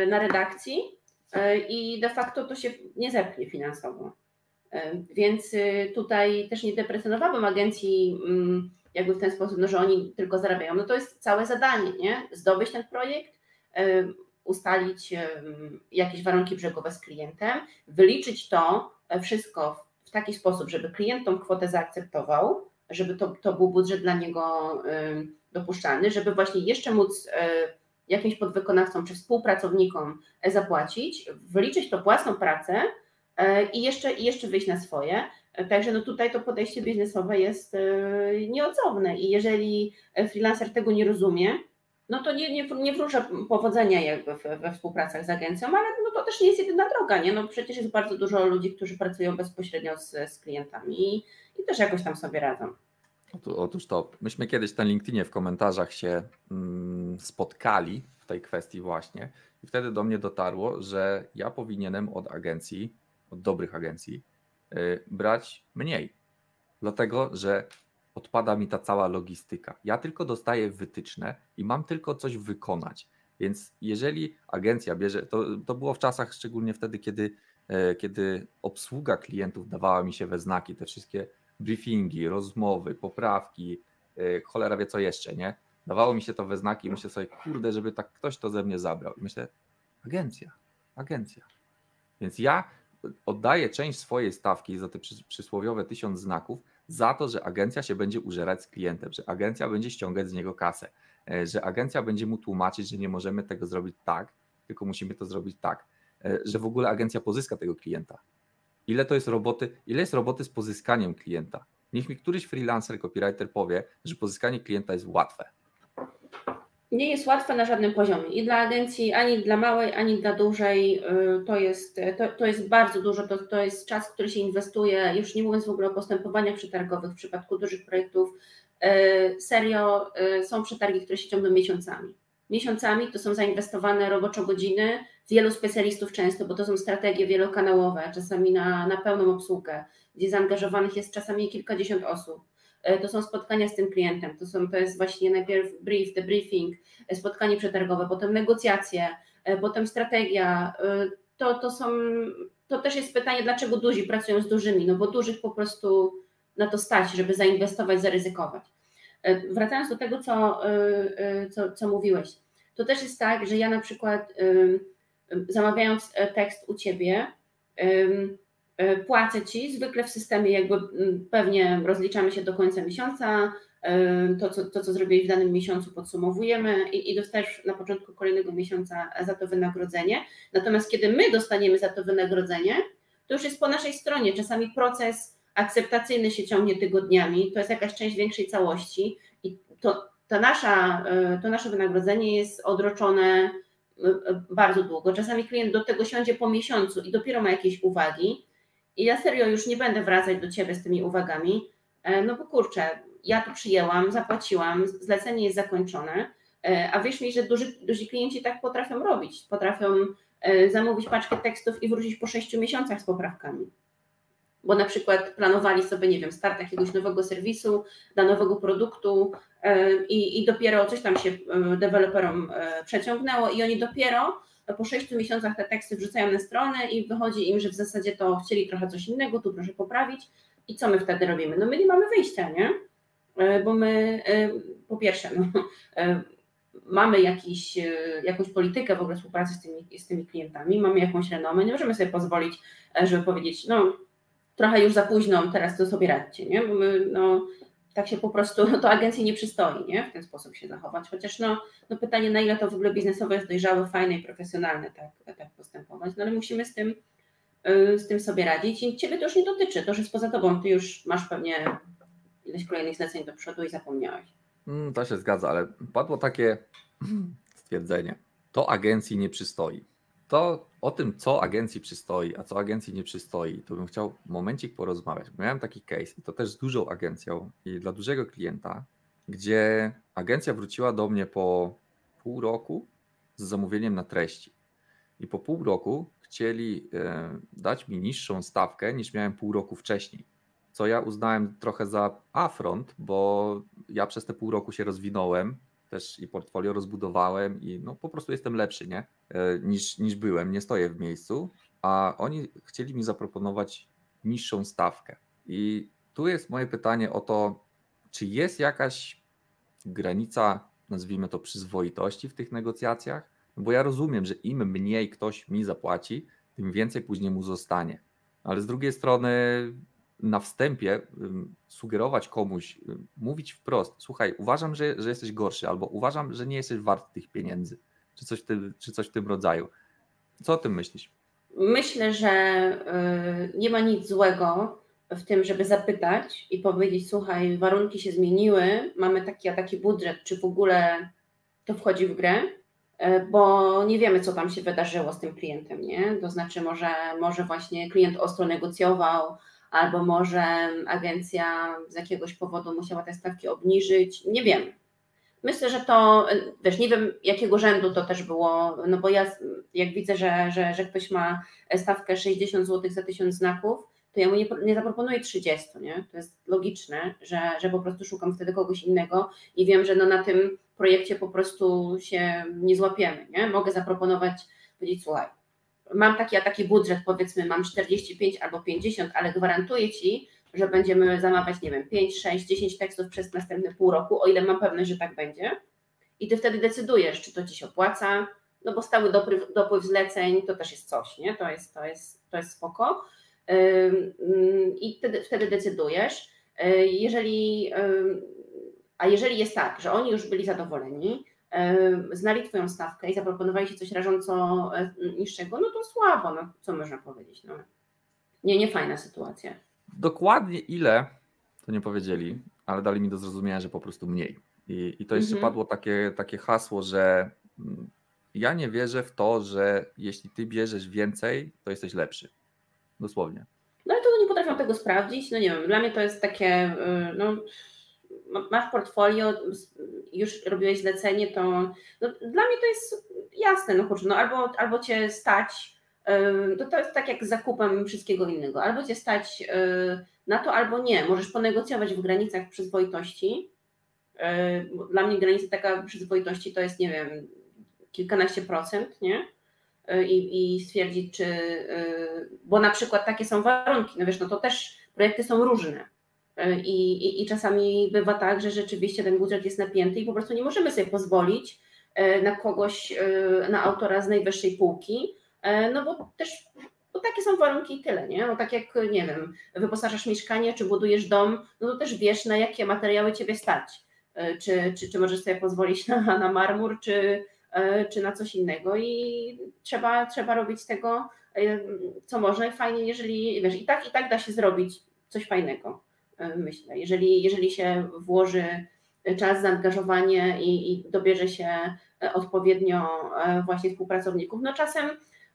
[SPEAKER 1] na redakcji i de facto to się nie zepnie finansowo. Więc tutaj też nie deprecjonowałabym agencji mm, jakby w ten sposób, no, że oni tylko zarabiają. No to jest całe zadanie, nie? Zdobyć ten projekt, ustalić jakieś warunki brzegowe z klientem, wyliczyć to e, wszystko w taki sposób, żeby klient tą kwotę zaakceptował, żeby to, to był budżet dla niego dopuszczalny, żeby właśnie jeszcze móc e, jakimś podwykonawcom czy współpracownikom e, zapłacić, wyliczyć to własną pracę i jeszcze, i jeszcze wyjść na swoje. Także no tutaj to podejście biznesowe jest nieodzowne i jeżeli freelancer tego nie rozumie, no to nie, nie, nie wróżę powodzenia jakby we, we współpracach z agencją, ale no to też nie jest jedyna droga, nie? No przecież jest bardzo dużo ludzi, którzy pracują bezpośrednio z, z klientami i, i też jakoś tam sobie radzą.
[SPEAKER 3] Otóż to, myśmy kiedyś na LinkedInie w komentarzach się mm, spotkali w tej kwestii właśnie i wtedy do mnie dotarło, że ja powinienem od agencji, od dobrych agencji, yy, brać mniej. Dlatego, że odpada mi ta cała logistyka. Ja tylko dostaję wytyczne i mam tylko coś wykonać. Więc jeżeli agencja bierze, to, to było w czasach szczególnie wtedy, kiedy, e, kiedy obsługa klientów dawała mi się we znaki, te wszystkie briefingi, rozmowy, poprawki, e, cholera wie co jeszcze, nie? Dawało mi się to we znaki i myślę sobie, kurde, żeby tak ktoś to ze mnie zabrał. I myślę, agencja, agencja. Więc ja oddaję część swojej stawki za te przysłowiowe tysiąc znaków za to, że agencja się będzie użerać z klientem, że agencja będzie ściągać z niego kasę, e, że agencja będzie mu tłumaczyć, że nie możemy tego zrobić tak, tylko musimy to zrobić tak, e, że w ogóle agencja pozyska tego klienta. Ile to jest roboty, ile jest roboty z pozyskaniem klienta? Niech mi któryś freelancer, copywriter powie, że pozyskanie klienta jest łatwe
[SPEAKER 1] nie jest łatwe na żadnym poziomie. I dla agencji, ani dla małej, ani dla dużej y, to jest, to, to jest bardzo dużo, to, to jest czas, który się inwestuje, już nie mówiąc w ogóle o postępowaniach przetargowych w przypadku dużych projektów. Y, serio, y, są przetargi, które się ciągną miesiącami. Miesiącami, to są zainwestowane roboczo godziny, wielu specjalistów często, bo to są strategie wielokanałowe, czasami na, na pełną obsługę, gdzie zaangażowanych jest czasami kilkadziesiąt osób. E, to są spotkania z tym klientem, to, są, to jest właśnie najpierw brief, debriefing, e, spotkanie przetargowe, potem negocjacje, e, potem strategia. To, to, są, to też jest pytanie, dlaczego duzi pracują z dużymi, no bo dużych po prostu na to stać, żeby zainwestować, zaryzykować. Wracając do tego, co, co, co mówiłeś, to też jest tak, że ja na przykład zamawiając tekst u ciebie, E, płacę ci zwykle w systemie, jakby pewnie rozliczamy się do końca miesiąca, e, to co, to, co zrobiłeś w danym miesiącu podsumowujemy i, i dostajesz na początku kolejnego miesiąca za to wynagrodzenie. Natomiast kiedy my dostaniemy za to wynagrodzenie, to już jest po naszej stronie. Czasami proces akceptacyjny się ciągnie tygodniami, to jest jakaś część większej całości i to, to, nasza, e, to nasze wynagrodzenie jest odroczone bardzo długo. Czasami klient do tego siądzie po miesiącu i dopiero ma jakieś uwagi, i ja serio już nie będę wracać do Ciebie z tymi uwagami, e, no bo kurczę, ja to przyjęłam, zapłaciłam, zlecenie jest zakończone, e, a wierz mi, że duży, duzi klienci tak potrafią robić, potrafią e, zamówić paczkę tekstów i wrócić po sześciu miesiącach z poprawkami. Bo na przykład planowali sobie, nie wiem, start jakiegoś nowego serwisu, dla nowego produktu i, i dopiero coś tam się deweloperom przeciągnęło i oni dopiero po sześciu miesiącach te teksty wrzucają na stronę i wychodzi im, że w zasadzie to chcieli trochę coś innego, tu proszę poprawić. I co my wtedy robimy? No my nie mamy wyjścia, nie? E, bo my e, po pierwsze, no, (laughs) e, mamy jakiś, jakąś politykę w ogóle współpracy z tymi, z tymi klientami, mamy jakąś renomę, nie możemy sobie pozwolić, żeby powiedzieć, no trochę już za późno, teraz to sobie radźcie, nie? Bo my, no, tak się po prostu, no to agencji nie przystoi, nie? W ten sposób się zachować. Chociaż no, no pytanie, na ile to w ogóle biznesowo jest dojrzałe, fajne i profesjonalne tak, tak postępować. No ale musimy z tym, y, z tym sobie radzić i Ciebie to już nie dotyczy. To, że jest poza Tobą, Ty już masz pewnie ileś kolejnych zleceń do przodu i zapomniałeś.
[SPEAKER 3] Mm, to się zgadza, ale padło takie (clears throat) stwierdzenie. To agencji nie przystoi. To o tym, co agencji przystoi, a co agencji nie przystoi, to bym chciał momencik porozmawiać. Miałem taki case i to też z dużą agencją i dla dużego klienta, gdzie agencja wróciła do mnie po pół roku z zamówieniem na treści. I po pół roku chcieli e, dać mi niższą stawkę niż miałem pół roku wcześniej. Co ja uznałem trochę za afront, bo ja przez te pół roku się rozwinąłem, też i portfolio rozbudowałem i no po prostu jestem lepszy, nie? E, niż, niż byłem, nie stoję w miejscu, a oni chcieli mi zaproponować niższą stawkę. I tu jest moje pytanie o to, czy jest jakaś granica, nazwijmy to przyzwoitości w tych negocjacjach? No bo ja rozumiem, że im mniej ktoś mi zapłaci, tym więcej później mu zostanie. Ale z drugiej strony na wstępie sugerować komuś, mówić wprost, słuchaj, uważam, że, że jesteś gorszy, albo uważam, że nie jesteś wart tych pieniędzy, czy coś, tym, czy coś w tym rodzaju. Co o tym myślisz?
[SPEAKER 1] Myślę, że y, nie ma nic złego w tym, żeby zapytać i powiedzieć, słuchaj, warunki się zmieniły, mamy taki a taki budżet, czy w ogóle to wchodzi w grę, y, bo nie wiemy, co tam się wydarzyło z tym klientem, nie? To znaczy, może, może właśnie klient ostro negocjował, albo może agencja z jakiegoś powodu musiała te stawki obniżyć, nie wiem. Myślę, że to, wiesz, nie wiem jakiego rzędu to też było, no bo ja jak widzę, że, że, że ktoś ma stawkę 60 zł za 1000 znaków, to ja mu nie, nie zaproponuję 30, nie? To jest logiczne, że, że po prostu szukam wtedy kogoś innego i wiem, że no na tym projekcie po prostu się nie złapiemy, nie? Mogę zaproponować, powiedzieć, słuchaj, mam taki a taki budżet, powiedzmy mam 45 albo 50, ale gwarantuję Ci, że będziemy zamawiać, nie wiem, 5, 6, 10 tekstów przez następne pół roku, o ile mam pewność, że tak będzie. I Ty wtedy decydujesz, czy to Ci się opłaca, no bo stały dopływ, dopływ zleceń to też jest coś, nie? To jest, to jest, to jest spoko. I wtedy, wtedy decydujesz. Jeżeli, a jeżeli jest tak, że oni już byli zadowoleni, znali Twoją stawkę i zaproponowali Ci coś rażąco niższego, no to słabo, no co można powiedzieć. No. Nie, nie fajna sytuacja.
[SPEAKER 3] Dokładnie ile, to nie powiedzieli, ale dali mi do zrozumienia, że po prostu mniej. I, i to jeszcze mhm. padło takie, takie hasło, że mm, ja nie wierzę w to, że jeśli ty bierzesz więcej, to jesteś lepszy. Dosłownie.
[SPEAKER 1] No ale to nie potrafią tego sprawdzić. No nie wiem, dla mnie to jest takie, y, no masz portfolio już robiłeś zlecenie, to no, dla mnie to jest jasne, no kurczę, no albo, albo cię stać, to, to jest tak jak z zakupem wszystkiego innego, albo cię stać na to, albo nie, możesz ponegocjować w granicach przyzwoitości, dla mnie granica taka przyzwoitości to jest, nie wiem, kilkanaście procent, nie? I, i stwierdzić, czy, bo na przykład takie są warunki, no wiesz, no to też projekty są różne, I, i, I, czasami bywa tak, że rzeczywiście ten budżet jest napięty i po prostu nie możemy sobie pozwolić e, na kogoś, e, na autora z najwyższej półki, no bo też bo takie są warunki i tyle, nie? No tak jak, nie wiem, wyposażasz mieszkanie, czy budujesz dom, no to też wiesz, na jakie materiały ciebie stać. Czy, czy, czy możesz sobie pozwolić na, na marmur, czy, czy na coś innego i trzeba, trzeba robić tego, co można i fajnie, jeżeli, wiesz, i tak, i tak da się zrobić coś fajnego. E, myślę. Jeżeli, jeżeli się włoży czas, zaangażowanie i, i dobierze się e, odpowiednio e, właśnie współpracowników, no czasem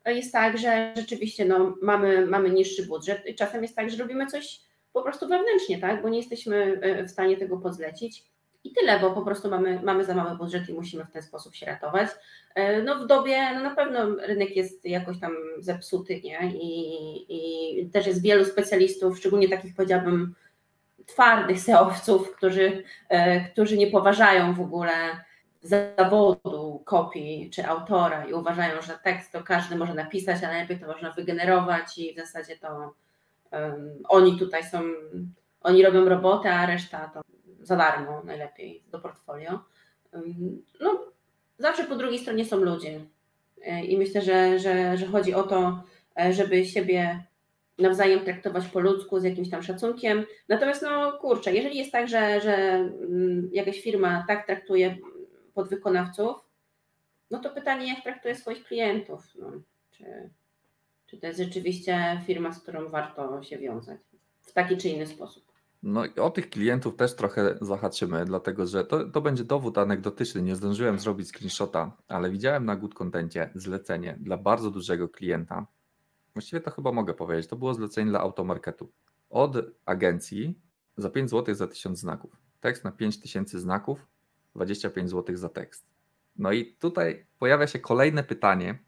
[SPEAKER 1] jest tak, że rzeczywiście no, mamy, mamy niższy budżet i czasem jest tak, że robimy coś po prostu wewnętrznie, tak, bo nie jesteśmy w stanie tego pozlecić. I tyle, bo po prostu mamy, mamy za mały budżet i musimy w ten sposób się ratować. No w dobie, no na pewno rynek jest jakoś tam zepsuty, nie? I, i też jest wielu specjalistów, szczególnie takich powiedziałabym twardych seowców, którzy, e, którzy nie poważają w ogóle zawodu kopii czy autora i uważają, że tekst to każdy może napisać, a najlepiej to można wygenerować i w zasadzie to um, oni tutaj są, oni robią robotę, a reszta to za darmo najlepiej do portfolio. Um, no, zawsze po drugiej stronie są ludzie e, i myślę, że, że, że chodzi o to, e, żeby siebie nawzajem traktować po ludzku z jakimś tam szacunkiem. Natomiast no kurczę, jeżeli jest tak, że, że mm, jakaś firma tak traktuje podwykonawców, no to pytanie, jak traktuje swoich klientów. No, czy, czy to jest rzeczywiście firma, z którą warto się wiązać w taki czy inny sposób.
[SPEAKER 3] No i o tych klientów też trochę zahaczymy, dlatego że to, to będzie dowód anegdotyczny. Nie zdążyłem zrobić screenshota, ale widziałem na Good Contencie zlecenie dla bardzo dużego klienta, Właściwie to chyba mogę powiedzieć. To było zlecenie dla automarketu. Od agencji za 5 zł za 1000 znaków. Tekst na 5000 znaków, 25 zł za tekst. No i tutaj pojawia się kolejne pytanie,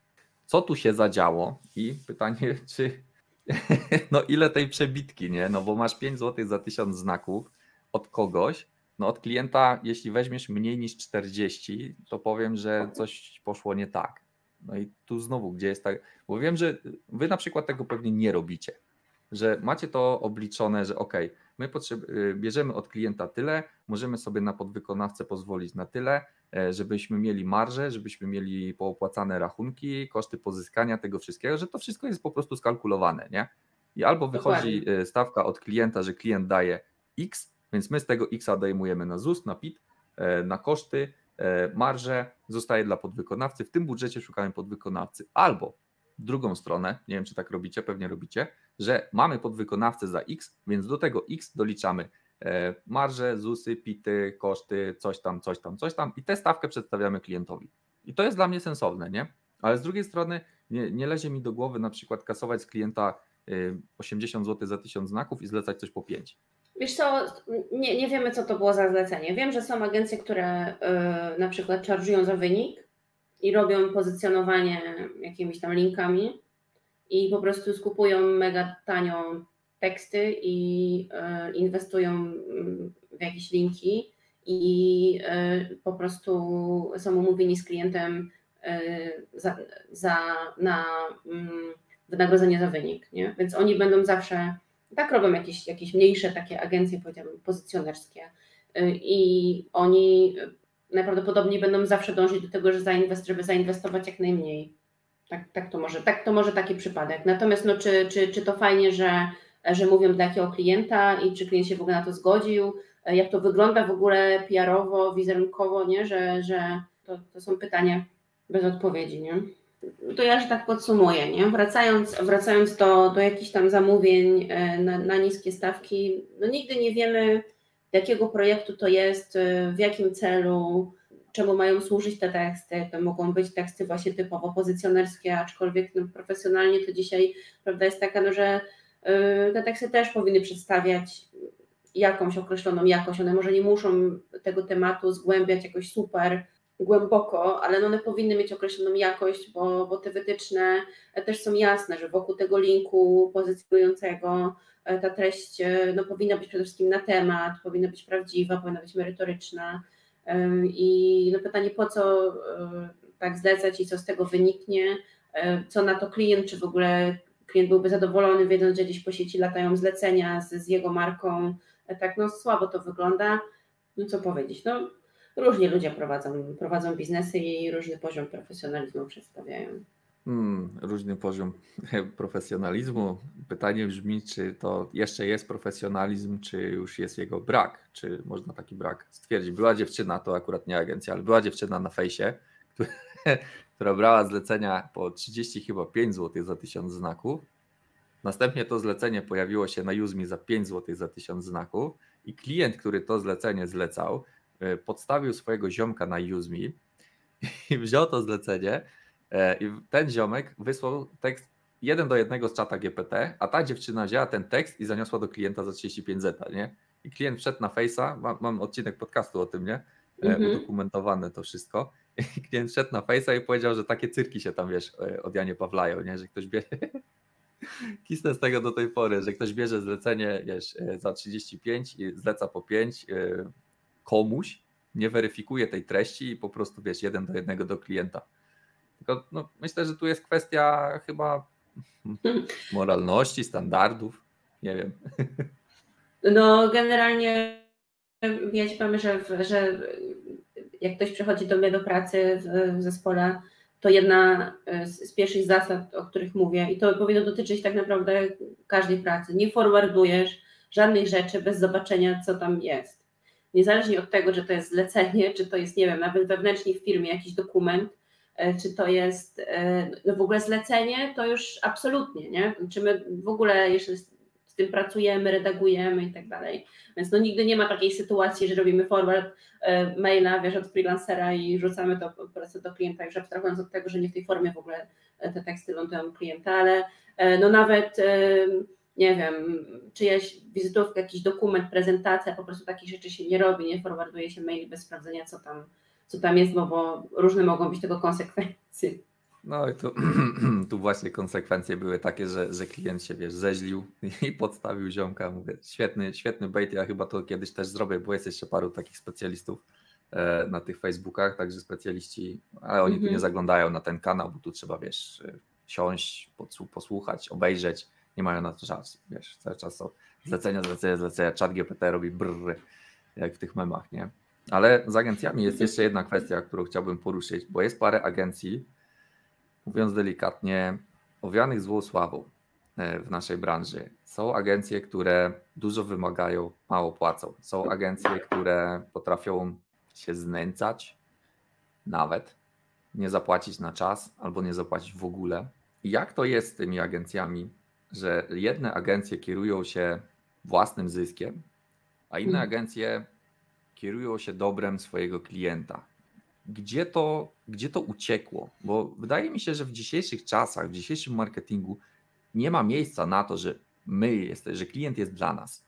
[SPEAKER 3] co tu się zadziało i pytanie, (laughs) czy (laughs) no ile tej przebitki, nie? No bo masz 5 zł za 1000 znaków od kogoś, no od klienta, jeśli weźmiesz mniej niż 40, to powiem, że coś poszło nie tak. No i tu znowu, gdzie jest tak, bo wiem, że wy na przykład tego pewnie nie robicie, że macie to obliczone, że ok, my y, bierzemy od klienta tyle, możemy sobie na podwykonawcę pozwolić na tyle, e, żebyśmy mieli marżę, żebyśmy mieli poopłacane rachunki, koszty pozyskania tego wszystkiego, że to wszystko jest po prostu skalkulowane, nie? I albo wychodzi Dokładnie. stawka od klienta, że klient daje X, więc my z tego X odejmujemy na ZUS, na PIT, e, na koszty, E, marże zostaje dla podwykonawcy. W tym budżecie szukamy podwykonawcy. Albo drugą stronę, nie wiem czy tak robicie, pewnie robicie, że mamy podwykonawcę za X, więc do tego X doliczamy e, marże, ZUSy, PITy, koszty, coś tam, coś tam, coś tam i tę stawkę przedstawiamy klientowi. I to jest dla mnie sensowne, nie? Ale z drugiej strony nie, nie lezie mi do głowy na przykład kasować z klienta 80 e, zł za 1000 znaków i zlecać coś po 5.
[SPEAKER 1] Wiesz co, nie, nie wiemy, co to było za zlecenie. Wiem, że są agencje, które y, na przykład charge'ują za wynik i robią pozycjonowanie jakimiś tam linkami i po prostu skupują mega tanio teksty i y, inwestują mm, w jakieś linki i y, po prostu są umówieni z klientem za, za, na mm, wynagrodzenie za wynik. Nie? Więc oni będą zawsze tak robią jakieś, jakieś mniejsze takie agencje, powiedziałabym, pozycjonerskie y, i oni najprawdopodobniej będą zawsze dążyć do tego, że żeby zainwestować jak najmniej. Tak, tak, to może, tak to może taki przypadek. Natomiast no, czy, czy, czy to fajnie, że, że mówią dla jakiego klienta i czy klient się w ogóle na to zgodził, jak to wygląda w ogóle PR-owo, wizerunkowo, nie? że, że to, to są pytania bez odpowiedzi. Nie? To ja, że tak podsumuję, nie? Wracając, wracając do, do jakichś tam zamówień e, na, na niskie stawki, no nigdy nie wiemy, jakiego projektu to jest, e, w jakim celu, czemu mają służyć te teksty. To mogą być teksty właśnie typowo pozycjonerskie, aczkolwiek no, profesjonalnie to dzisiaj prawda jest taka, no, że e, te teksty też powinny przedstawiać jakąś określoną jakość. One może nie muszą tego tematu zgłębiać jakoś super głęboko, ale no one powinny mieć określoną jakość, bo, bo te wytyczne też są jasne, że wokół tego linku pozycjonującego e, ta treść e, no, powinna być przede wszystkim na temat, powinna być prawdziwa, powinna być merytoryczna. I no pytanie, po co tak zlecać i co z tego wyniknie, co na to klient, czy w ogóle klient byłby zadowolony, wiedząc, że gdzieś po sieci latają zlecenia z, z jego marką, tak no słabo to wygląda. No co powiedzieć, no różnie ludzie prowadzą, prowadzą biznesy i różny poziom profesjonalizmu przedstawiają.
[SPEAKER 3] Hmm, różny poziom (laughs) profesjonalizmu. Pytanie brzmi, czy to jeszcze jest profesjonalizm, czy już jest jego brak? Czy można taki brak stwierdzić? Była dziewczyna, to akurat nie agencja, ale była dziewczyna na fejsie, która, (laughs) która brała zlecenia po 30 chyba 5 zł za 1000 znaków. Następnie to zlecenie pojawiło się na Uzmi za 5 zł za 1000 znaków i klient, który to zlecenie zlecał, podstawił swojego ziomka na Uzmi i wziął to zlecenie e, i ten ziomek wysłał tekst jeden do jednego z czata GPT, a ta dziewczyna wzięła ten tekst i zaniosła do klienta za 35 zeta, nie? I klient wszedł na Face'a, mam, mam, odcinek podcastu o tym, nie? Mhm. Udokumentowane to wszystko (laughs) i klient wszedł na Face'a i powiedział, że takie cyrki się tam, wiesz, e, od Janie Pawlają, nie? że ktoś bierze, (laughs) kisnę z tego do tej pory, że ktoś bierze zlecenie, wiesz, e, za 35 i zleca po 5 e, komuś, nie weryfikuje tej treści i po prostu, wiesz, jeden do jednego do klienta. Tylko no, myślę, że tu jest kwestia chyba (laughs) moralności, standardów, nie wiem. (laughs)
[SPEAKER 1] No generalnie ja ci powiem, że, że jak ktoś przychodzi do mnie do pracy w, w zespole, to jedna e, z pierwszych zasad, o których mówię, i to powinno dotyczyć tak naprawdę każdej pracy. Nie forwardujesz żadnych rzeczy bez zobaczenia, co tam jest. Niezależnie od tego, że to jest zlecenie, czy to jest, nie wiem, nawet wewnętrznie w firmie jakiś dokument, e, czy to jest e, no w ogóle zlecenie, to już absolutnie, nie? Czy my w ogóle jeszcze tym pracujemy, redagujemy i tak dalej. Więc no nigdy nie ma takiej sytuacji, że robimy forward e, maila, wiesz, od freelancera i rzucamy to po prostu do klienta, już abstrahując od tego, że nie w tej formie w ogóle te teksty lądują klienta, ale no nawet nie wiem, czyjaś wizytówka, jakiś dokument, prezentacja, po prostu takich rzeczy się nie robi, nie forwarduje się maili bez sprawdzenia, co tam, co tam jest, bo, bo różne mogą być tego konsekwencje.
[SPEAKER 3] No i tu, (clears throat) tu właśnie konsekwencje były takie, że, że klient się wiesz, zeźlił (laughs) i podstawił ziomka. Mówię, świetny, świetny bait, ja chyba to kiedyś też zrobię, bo jest jeszcze paru takich specjalistów e, na tych Facebookach, także specjaliści, ale oni tu nie mhm. zaglądają na ten kanał, bo tu trzeba, wiesz, siąść, posłuchać, obejrzeć, nie mają na to czasu, wiesz, cały czas są zlecenia, zlecenia, zlecenia, chat GPT robi brrr, jak w tych memach, nie? Ale z agencjami jest jeszcze jedna kwestia, którą chciałbym poruszyć, bo jest parę agencji, mówiąc delikatnie, owianych złą sławą e, w naszej branży. Są agencje, które dużo wymagają, mało płacą. Są agencje, które potrafią się znęcać, nawet nie zapłacić na czas albo nie zapłacić w ogóle. I jak to jest z tymi agencjami, że jedne agencje kierują się własnym zyskiem, a inne hmm. agencje kierują się dobrem swojego klienta, gdzie to, gdzie to uciekło, bo wydaje mi się, że w dzisiejszych czasach, w dzisiejszym marketingu nie ma miejsca na to, że my jesteśmy, że klient jest dla nas.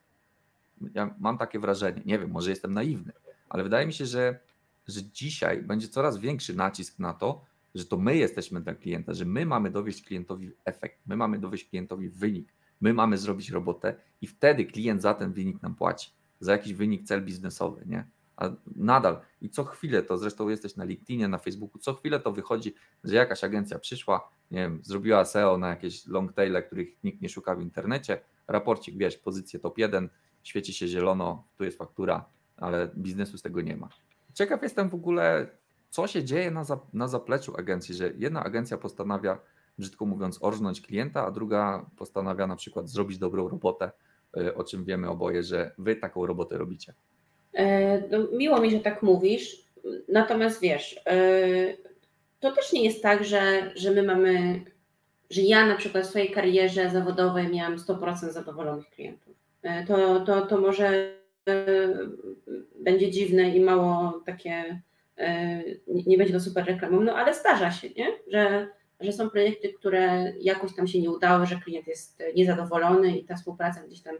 [SPEAKER 3] Ja mam takie wrażenie, nie wiem, może jestem naiwny, ale wydaje mi się, że, że dzisiaj będzie coraz większy nacisk na to, że to my jesteśmy dla klienta, że my mamy dowieść klientowi efekt, my mamy dowieść klientowi wynik, my mamy zrobić robotę i wtedy klient za ten wynik nam płaci, za jakiś wynik, cel biznesowy, nie? a nadal i co chwilę to, zresztą jesteś na LinkedInie, na Facebooku, co chwilę to wychodzi, że jakaś agencja przyszła, nie wiem, zrobiła SEO na jakieś long taile, których nikt nie szuka w internecie, raporcik, wiesz, pozycję top 1, świeci się zielono, tu jest faktura, ale biznesu z tego nie ma. Ciekaw jestem w ogóle, co się dzieje na, za, na zapleczu agencji, że jedna agencja postanawia, brzydko mówiąc, orżnąć klienta, a druga postanawia na przykład zrobić dobrą robotę, y, o czym wiemy oboje, że wy taką robotę robicie.
[SPEAKER 1] E, no, miło mi, że tak mówisz, natomiast wiesz, e, to też nie jest tak, że, że my mamy, że ja na przykład w swojej karierze zawodowej miałam 100% zadowolonych klientów. E, to, to, to może będzie dziwne i mało takie, nie będzie to super reklamą, no ale zdarza się, nie? Że, że są projekty, które jakoś tam się nie udały, że klient jest niezadowolony i ta współpraca gdzieś tam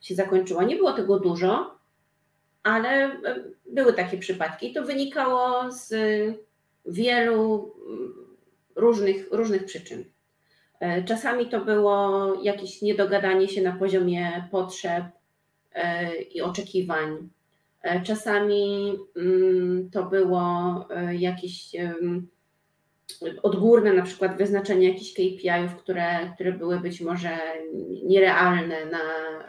[SPEAKER 1] się zakończyła. Nie było tego dużo, ale e, były takie przypadki. To wynikało z wielu mm, różnych, różnych przyczyn. E, czasami to było jakieś niedogadanie się na poziomie potrzeb e, i oczekiwań. Czasami mm, to było jakieś odgórne na przykład wyznaczenie jakichś KPI-ów, które, które były być może nierealne na,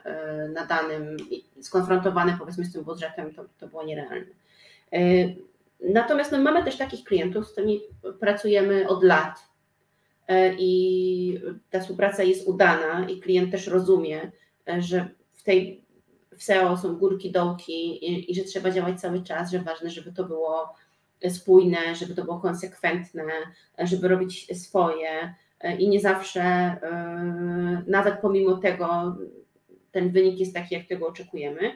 [SPEAKER 1] e, na danym, skonfrontowane powiedzmy z tym budżetem, to, to było nierealne. E, natomiast no, mamy też takich klientów, z którymi pracujemy od lat e, i ta współpraca jest udana i klient też rozumie, że w tej w SEO są górki, dołki i, i że trzeba działać cały czas, że ważne, żeby to było spójne, żeby to było konsekwentne, żeby robić swoje i nie zawsze, e, nawet pomimo tego, ten wynik jest taki, jak tego oczekujemy.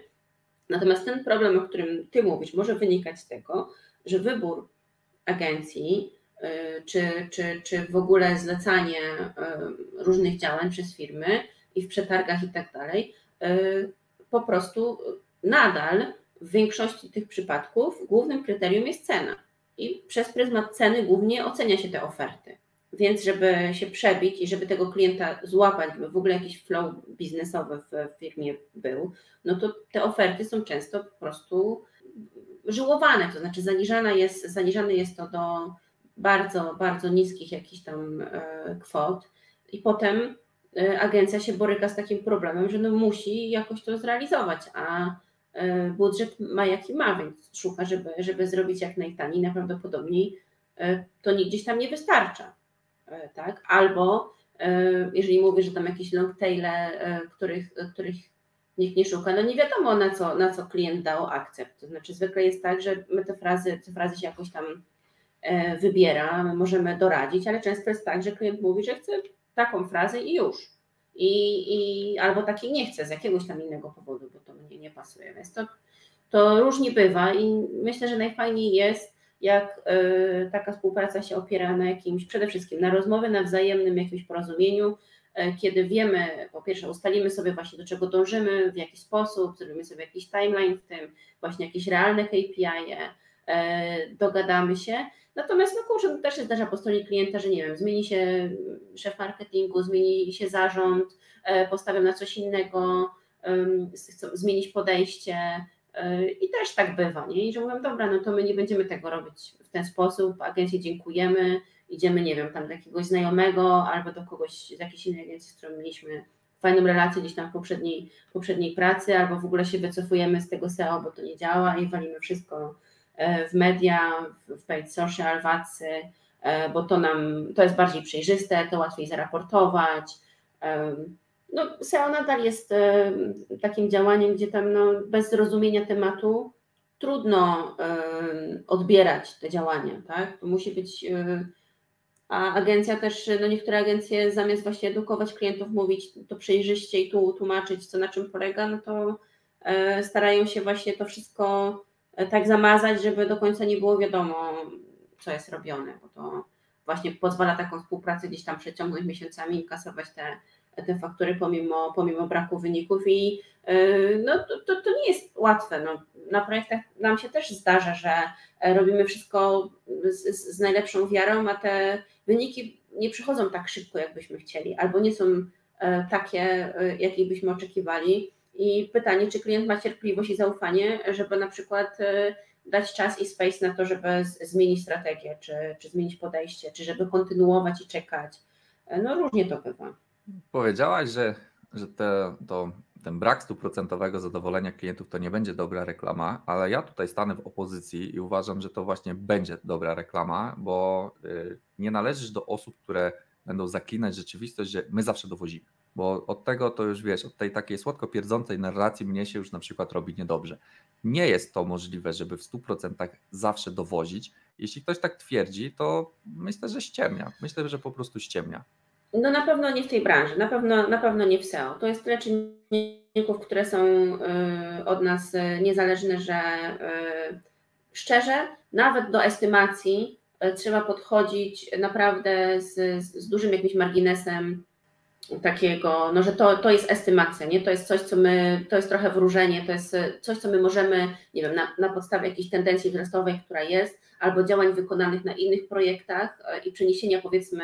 [SPEAKER 1] Natomiast ten problem, o którym Ty mówisz, może wynikać z tego, że wybór agencji, e, czy, czy, czy w ogóle zlecanie e, różnych działań przez firmy i w przetargach i tak dalej, po prostu nadal w większości tych przypadków głównym kryterium jest cena. I przez pryzmat ceny głównie ocenia się te oferty. Więc, żeby się przebić i żeby tego klienta złapać, żeby w ogóle jakiś flow biznesowy w firmie był, no to te oferty są często po prostu żyłowane, to znaczy zaniżane jest, zaniżane jest to do bardzo, bardzo niskich jakichś tam e, kwot i potem agencja się boryka z takim problemem, że no musi jakoś to zrealizować, a E, budżet ma jaki ma, więc szuka, żeby, żeby zrobić jak najtaniej, najprawdopodobniej e, to gdzieś tam nie wystarcza. Tak? Albo jeżeli mówię, że tam jakieś long taile, których, których nikt nie szuka, no nie wiadomo na co, na co klient dał akcept. To znaczy zwykle jest tak, że my te frazy, te frazy się jakoś tam wybiera, my możemy doradzić, ale często jest tak, że klient mówi, że chce taką frazę i już i, i albo takiej nie chcę z jakiegoś tam innego powodu, bo to mnie nie pasuje. Więc to, to różnie bywa i myślę, że najfajniej jest, jak y, taka współpraca się opiera na jakimś, przede wszystkim na rozmowie, na wzajemnym jakimś porozumieniu, y, kiedy wiemy, po pierwsze ustalimy sobie właśnie do czego dążymy, w jaki sposób, zrobimy sobie jakiś timeline w tym, właśnie jakieś realne KPI, y, dogadamy się, Natomiast no kurczę, to też się zdarza po stronie klienta, że nie wiem, zmieni się szef marketingu, zmieni się zarząd, e, postawią na coś innego, chcą zmienić podejście e, i też tak bywa, nie? I że mówią, dobra, no to my nie będziemy tego robić w ten sposób, agencji dziękujemy, idziemy, nie wiem, tam do jakiegoś znajomego albo do kogoś z jakiejś innej agencji, z którą mieliśmy fajną relację gdzieś tam w poprzedniej, poprzedniej pracy, albo w ogóle się wycofujemy z tego SEO, bo to nie działa i walimy wszystko w media, w paid social, w adsy, e, bo to nam, to jest bardziej przejrzyste, to łatwiej zaraportować. E, no, SEO nadal jest takim działaniem, gdzie tam no, bez zrozumienia tematu trudno odbierać te działania, tak? To musi być, a agencja też, no niektóre agencje zamiast właśnie edukować klientów, mówić to przejrzyście i tu tłumaczyć, co na czym polega, no to starają się właśnie to wszystko tak zamazać, żeby do końca nie było wiadomo, co jest robione, bo to właśnie pozwala taką współpracę gdzieś tam przeciągnąć miesiącami i kasować te, te faktury pomimo, pomimo braku wyników i yy, no, to, to, to nie jest łatwe. No, na projektach nam się też zdarza, że robimy wszystko z, z najlepszą wiarą, a te wyniki nie przychodzą tak szybko, jakbyśmy chcieli, albo nie są e, takie, e, jakich byśmy oczekiwali. I pytanie, czy klient ma cierpliwość i zaufanie, żeby na przykład e, dać czas i space na to, żeby zmienić strategię, czy, czy zmienić podejście, czy żeby kontynuować i czekać. E, no różnie to bywa.
[SPEAKER 3] Powiedziałaś, że, że te, to, ten brak stuprocentowego zadowolenia klientów to nie będzie dobra reklama, ale ja tutaj stanę w opozycji i uważam, że to właśnie będzie dobra reklama, bo y, nie należysz do osób, które będą zaklinać rzeczywistość, że my zawsze dowozimy bo od tego to już wiesz, od tej takiej słodko pierdzącej narracji mnie się już na przykład robi niedobrze. Nie jest to możliwe, żeby w 100% zawsze dowozić. Jeśli ktoś tak twierdzi, to myślę, że ściemnia. Myślę, że po prostu ściemnia.
[SPEAKER 1] No na pewno nie w tej branży, na pewno, na pewno nie w SEO. To jest tyle czynników, które są y, od nas y, niezależne, że y, szczerze, nawet do estymacji trzeba podchodzić naprawdę z, z dużym jakimś marginesem takiego, no że to, to jest estymacja, nie? To jest coś, co my, to jest trochę wróżenie, to jest coś, co my możemy, nie wiem, na, na podstawie jakiejś tendencji wzrostowej, która jest, albo działań wykonanych na innych projektach e, i przeniesienia powiedzmy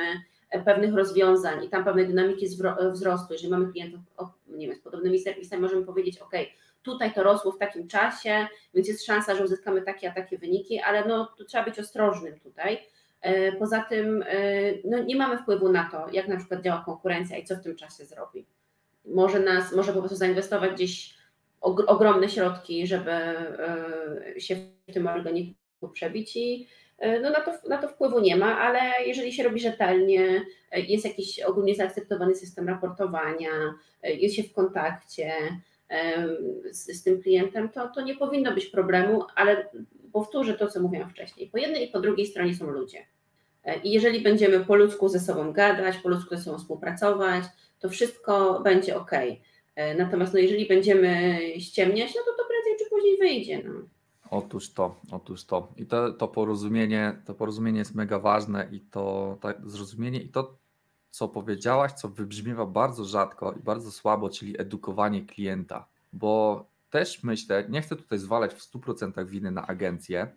[SPEAKER 1] e, pewnych rozwiązań. I tam pewnej dynamiki wzrostu, jeżeli mamy klientów nie wiem, z podobnymi serwisami, możemy powiedzieć, ok, tutaj to rosło w takim czasie, więc jest szansa, że uzyskamy takie a takie wyniki, ale no trzeba być ostrożnym tutaj, E, poza tym e, no, nie mamy wpływu na to, jak na przykład działa konkurencja i co w tym czasie zrobi. Może nas, może po prostu zainwestować gdzieś ogromne środki, żeby e, się w tym organiku przebić i no na, to, na to wpływu nie ma, ale jeżeli się robi rzetelnie, jest jakiś ogólnie zaakceptowany system raportowania, jest się w kontakcie z, z tym klientem, to, to nie powinno być problemu, ale powtórzę to, co mówiłam wcześniej. Po jednej i po drugiej stronie są ludzie. I jeżeli będziemy po ludzku ze sobą gadać, po ludzku ze sobą współpracować, to wszystko będzie ok. Natomiast no, jeżeli będziemy ściemniać, no to to prędzej czy później wyjdzie. No.
[SPEAKER 3] Otóż to, otóż to. I to, to porozumienie, to porozumienie jest mega ważne i to, to zrozumienie i to, co powiedziałaś, co wybrzmiewa bardzo rzadko i bardzo słabo, czyli edukowanie klienta. Bo też myślę, nie chcę tutaj zwalać w 100% winy na agencję.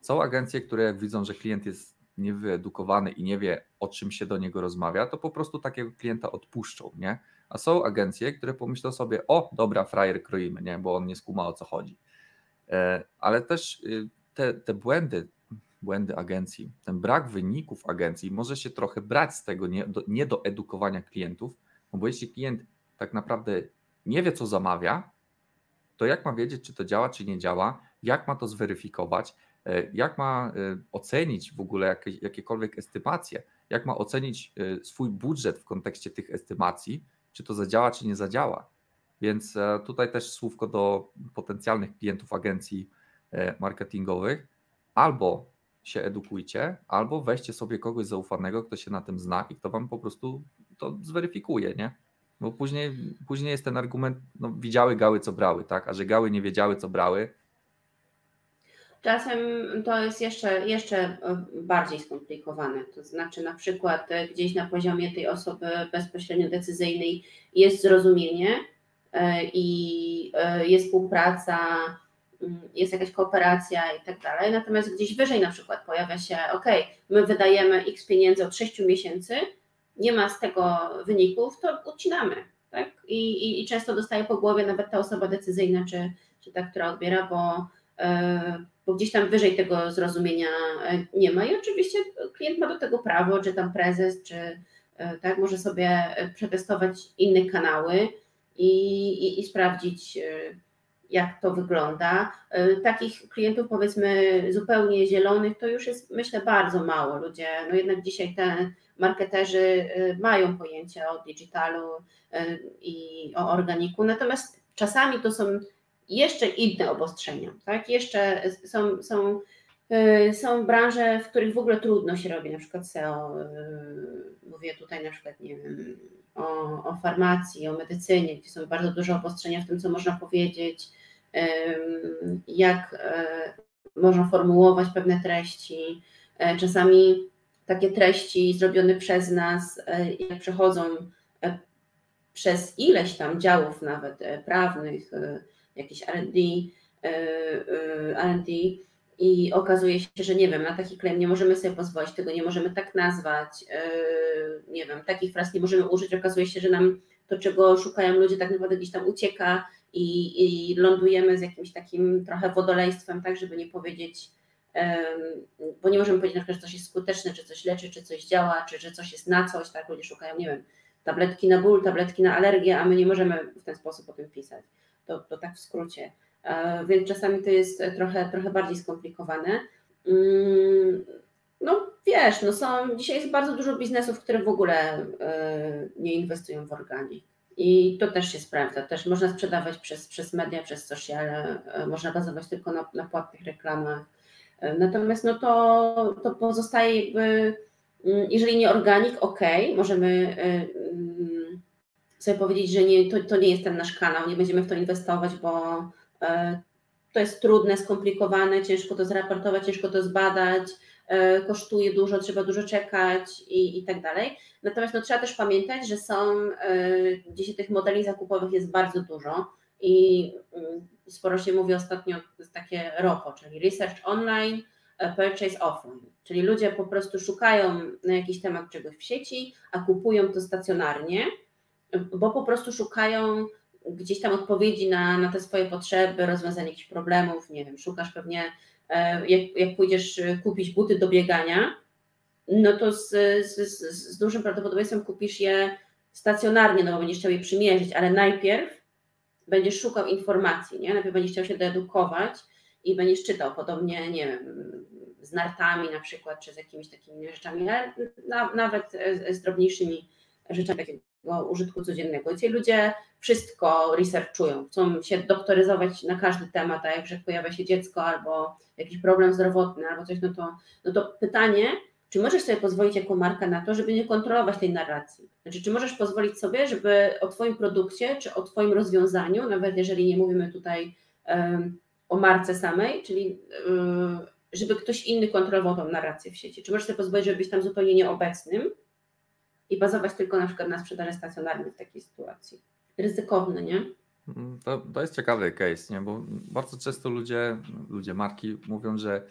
[SPEAKER 3] Są agencje, które jak widzą, że klient jest niewyedukowany i nie wie, o czym się do niego rozmawia, to po prostu takiego klienta odpuszczą, nie? A są agencje, które pomyślą sobie, o, dobra, frajer kroimy, nie? Bo on nie skuma o co chodzi. E, ale też y, te, te błędy, błędy agencji, ten brak wyników agencji może się trochę brać z tego nie do, nie klientów, no bo jeśli klient tak naprawdę nie wie, co zamawia, to jak ma wiedzieć, czy to działa, czy nie działa, jak ma to zweryfikować, e, jak ma e, ocenić w ogóle jakiekolwiek estymacje, jak ma ocenić e, swój budżet w kontekście tych estymacji, czy to zadziała, czy nie zadziała. Więc tutaj też słówko do potencjalnych klientów agencji marketingowych. Albo się edukujcie, albo weźcie sobie kogoś zaufanego, kto się na tym zna i kto wam po prostu to zweryfikuje, nie? Bo później, później jest ten argument, no widziały gały, co brały, tak? A że gały nie wiedziały, co brały.
[SPEAKER 1] Czasem to jest jeszcze, jeszcze e, bardziej skomplikowane. To znaczy, na przykład e, gdzieś na poziomie tej osoby bezpośrednio decyzyjnej jest zrozumienie e, i jest współpraca, mm, jest jakaś kooperacja i tak dalej. Natomiast gdzieś wyżej na przykład pojawia się, OK, my wydajemy x pieniędzy od 6 miesięcy, nie ma z tego wyników, to ucinamy. Tak? I, i, I, często dostaje po głowie nawet ta osoba decyzyjna, czy, czy ta, która odbiera, bo, yy, bo gdzieś tam wyżej tego zrozumienia e, nie ma. I oczywiście klient ma do tego prawo, czy tam prezes, czy yy, tak, może sobie przetestować inne kanały i, i, i sprawdzić. Jak to wygląda. Takich klientów, powiedzmy, zupełnie zielonych, to już jest, myślę, bardzo mało. Ludzie, no jednak dzisiaj te marketerzy y, mają pojęcie o digitalu y, i o organiku, natomiast czasami to są jeszcze inne obostrzenia, tak? Jeszcze są, są, y, są branże, w których w ogóle trudno się robi, na przykład SEO, mówię tutaj na przykład, nie wiem, o, o farmacji, o medycynie, gdzie są bardzo duże obostrzenia w tym, co można powiedzieć, jak można formułować pewne treści. Czasami takie treści zrobione przez nas, e, jak przechodzą e, przez ileś tam działów nawet e, prawnych, jakiś R&D, R&D i okazuje się, że nie wiem, na taki claim nie możemy sobie pozwolić, tego nie możemy tak nazwać, nie wiem, takich fraz nie możemy użyć, okazuje się, że nam to, czego szukają ludzie, tak naprawdę gdzieś tam ucieka i, i lądujemy z jakimś takim trochę wodolejstwem, tak, żeby nie powiedzieć bo nie możemy powiedzieć na przykład, że coś jest skuteczne, czy coś leczy, czy coś działa, czy że coś jest na coś, tak, ludzie szukają, nie wiem, tabletki na ból, tabletki na alergię, a my nie możemy w ten sposób o tym pisać. To, to tak w skrócie. E, więc czasami to jest trochę, trochę bardziej skomplikowane. Mm, no wiesz, no są, dzisiaj jest bardzo dużo biznesów, które w ogóle e, nie inwestują w organik. I to też się sprawdza. Też można sprzedawać przez, przez media, przez sociale, e, można bazować tylko na, na płatnych reklamach. Natomiast no to, to pozostaje jakby, mm, jeżeli nie organik, ok, możemy mm, sobie powiedzieć, że nie, to, to nie jest ten nasz kanał, nie będziemy w to inwestować, bo to jest trudne, skomplikowane, ciężko to zraportować, ciężko to zbadać, e, kosztuje dużo, trzeba dużo czekać i, i tak dalej. Natomiast no, trzeba też pamiętać, że są, dzisiaj tych modeli zakupowych jest bardzo dużo i mm, sporo się mówi ostatnio, takie ROPO, czyli Research Online, Purchase Offline, czyli ludzie po prostu szukają na jakiś temat czegoś w sieci, a kupują to stacjonarnie, bo po prostu szukają gdzieś tam odpowiedzi na, na te swoje potrzeby, rozwiązanie jakichś problemów, nie wiem, szukasz pewnie, e, jak, jak pójdziesz kupić buty do biegania, no to z, z, z dużym prawdopodobieństwem kupisz je stacjonarnie, no bo będziesz chciał je przymierzyć, ale najpierw będziesz szukał informacji, nie? Najpierw będziesz chciał się doedukować i będziesz czytał, podobnie, nie wiem, z nartami na przykład, czy z jakimiś takimi rzeczami, ale na, nawet z drobniejszymi rzeczami takiego użytku codziennego. Dzisiaj ludzie wszystko researchują, chcą się doktoryzować na każdy temat, a jak pojawia się dziecko albo jakiś problem zdrowotny albo coś, no to, no to pytanie, czy możesz sobie pozwolić jako marka na to, żeby nie kontrolować tej narracji? Znaczy, czy możesz pozwolić sobie, żeby o Twoim produkcie, czy o Twoim rozwiązaniu, nawet jeżeli nie mówimy tutaj um, o marce samej, czyli um, żeby ktoś inny kontrolował tą narrację w sieci? Czy możesz sobie pozwolić, żeby być tam zupełnie nieobecnym i bazować tylko na przykład na sprzedaży stacjonarnej w takiej sytuacji? Ryzykowne, nie?
[SPEAKER 3] Mm, to, to jest ciekawy case, nie? bo bardzo często ludzie, ludzie marki mówią, że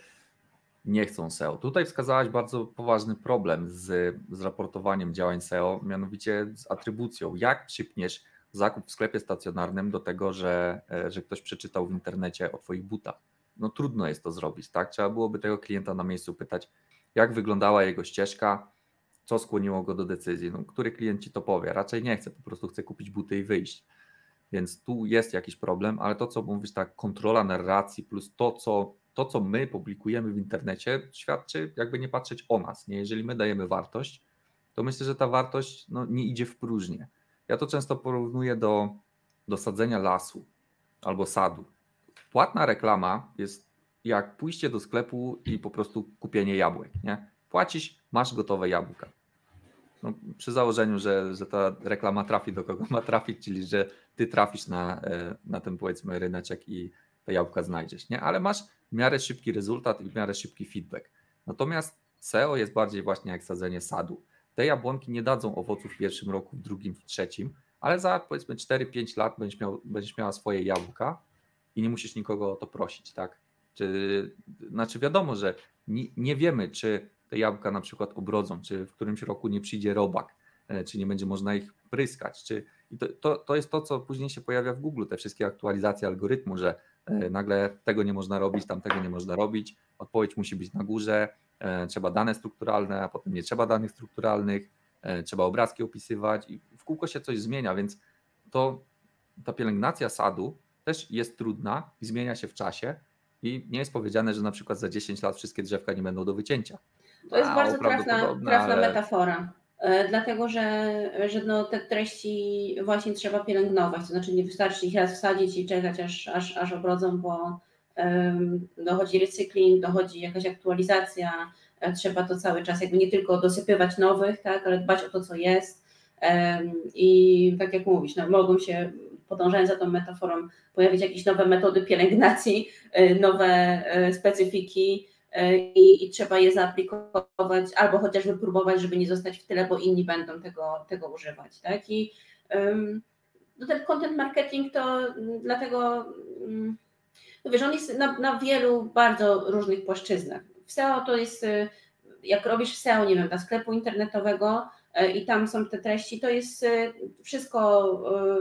[SPEAKER 3] nie chcą SEO. Tutaj wskazałaś bardzo poważny problem z, z raportowaniem działań SEO, mianowicie z atrybucją. Jak przypniesz zakup w sklepie stacjonarnym do tego, że, e, że ktoś przeczytał w internecie o Twoich butach? No trudno jest to zrobić, tak? Trzeba byłoby tego klienta na miejscu pytać, jak wyglądała jego ścieżka, co skłoniło go do decyzji. No, który klient ci to powie? Raczej nie chce, po prostu chce kupić buty i wyjść. Więc tu jest jakiś problem, ale to, co mówisz, ta kontrola narracji plus to, co to, co my publikujemy w internecie, świadczy, jakby nie patrzeć o nas. Nie? Jeżeli my dajemy wartość, to myślę, że ta wartość no, nie idzie w próżnię. Ja to często porównuję do, do sadzenia lasu albo sadu. Płatna reklama jest jak pójście do sklepu i po prostu kupienie jabłek. Nie? Płacisz, masz gotowe jabłka. No, przy założeniu, że, że ta reklama trafi do kogo ma trafić, czyli że ty trafisz na, e, na ten powiedzmy ryneczek i te jabłka znajdziesz, nie? Ale masz w miarę szybki rezultat i w miarę szybki feedback. Natomiast SEO jest bardziej właśnie jak sadzenie sadu. Te jabłonki nie dadzą owoców w pierwszym roku, w drugim, w trzecim, ale za powiedzmy 4-5 lat będziesz, miał, będziesz miała swoje jabłka i nie musisz nikogo o to prosić, tak? Czy, znaczy wiadomo, że nie, nie wiemy, czy te jabłka na przykład obrodzą, czy w którymś roku nie przyjdzie robak, e, czy nie będzie można ich pryskać, czy i to, to, to jest to, co później się pojawia w Google, te wszystkie aktualizacje algorytmu, że e, nagle tego nie można robić, tamtego nie można robić, odpowiedź musi być na górze, e, trzeba dane strukturalne, a potem nie trzeba danych strukturalnych, trzeba obrazki opisywać i w kółko się coś zmienia, więc to ta pielęgnacja sadu też jest trudna i zmienia się w czasie i nie jest powiedziane, że na przykład za 10 lat wszystkie drzewka nie będą do wycięcia.
[SPEAKER 1] To jest bardzo trafna, trafna ale... metafora, e, dlatego że, że no, te treści właśnie trzeba pielęgnować, to znaczy nie wystarczy ich raz wsadzić i czekać aż, aż, aż obrodzą, bo um, dochodzi recykling, dochodzi jakaś aktualizacja, e, trzeba to cały czas jakby nie tylko dosypywać nowych, tak, ale dbać o to, co jest. Um, i tak jak mówisz, no, mogą się podążając za tą metaforą, pojawić jakieś nowe metody pielęgnacji, e, nowe specyfiki, i, i, trzeba je zaaplikować, albo chociażby próbować, żeby nie zostać w tyle, bo inni będą tego, tego używać. Tak? I no ten content marketing to dlatego, um, no wiesz, on jest na, na wielu bardzo różnych płaszczyznach. W SEO to jest, jak robisz SEO, nie wiem, dla sklepu internetowego, E, i tam są te treści, to jest e, wszystko,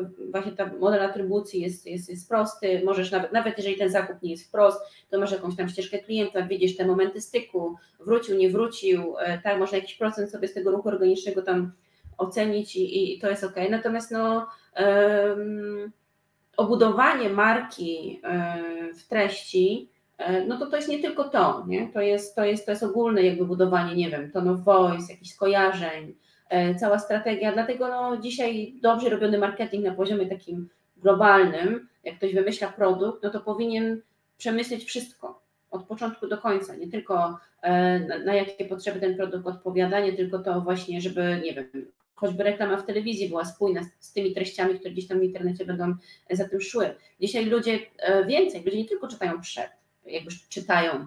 [SPEAKER 1] e, właśnie ten model atrybucji jest, jest, jest prosty, możesz nawet, nawet jeżeli ten zakup nie jest wprost, to masz jakąś tam ścieżkę klienta, widzisz te momenty styku, wrócił, nie wrócił, tak, można jakiś procent sobie z tego ruchu organicznego tam ocenić i, i to jest ok. Natomiast no, um, obudowanie marki w treści, no to to jest nie tylko to, nie? To, jest, to, jest, to jest ogólne jakby budowanie, nie wiem, tone of voice, jakichś skojarzeń, E, cała strategia. Dlatego no, dzisiaj dobrze robiony marketing na poziomie takim globalnym, jak ktoś wymyśla produkt, no to powinien przemyśleć wszystko od początku do końca, nie tylko e, na, jakie potrzeby ten produkt odpowiada, nie tylko to właśnie, żeby, nie wiem, choćby reklama w telewizji była spójna z, tymi treściami, które gdzieś tam w internecie będą za tym szły. Dzisiaj ludzie e, więcej, ludzie nie tylko czytają przed, jakby czytają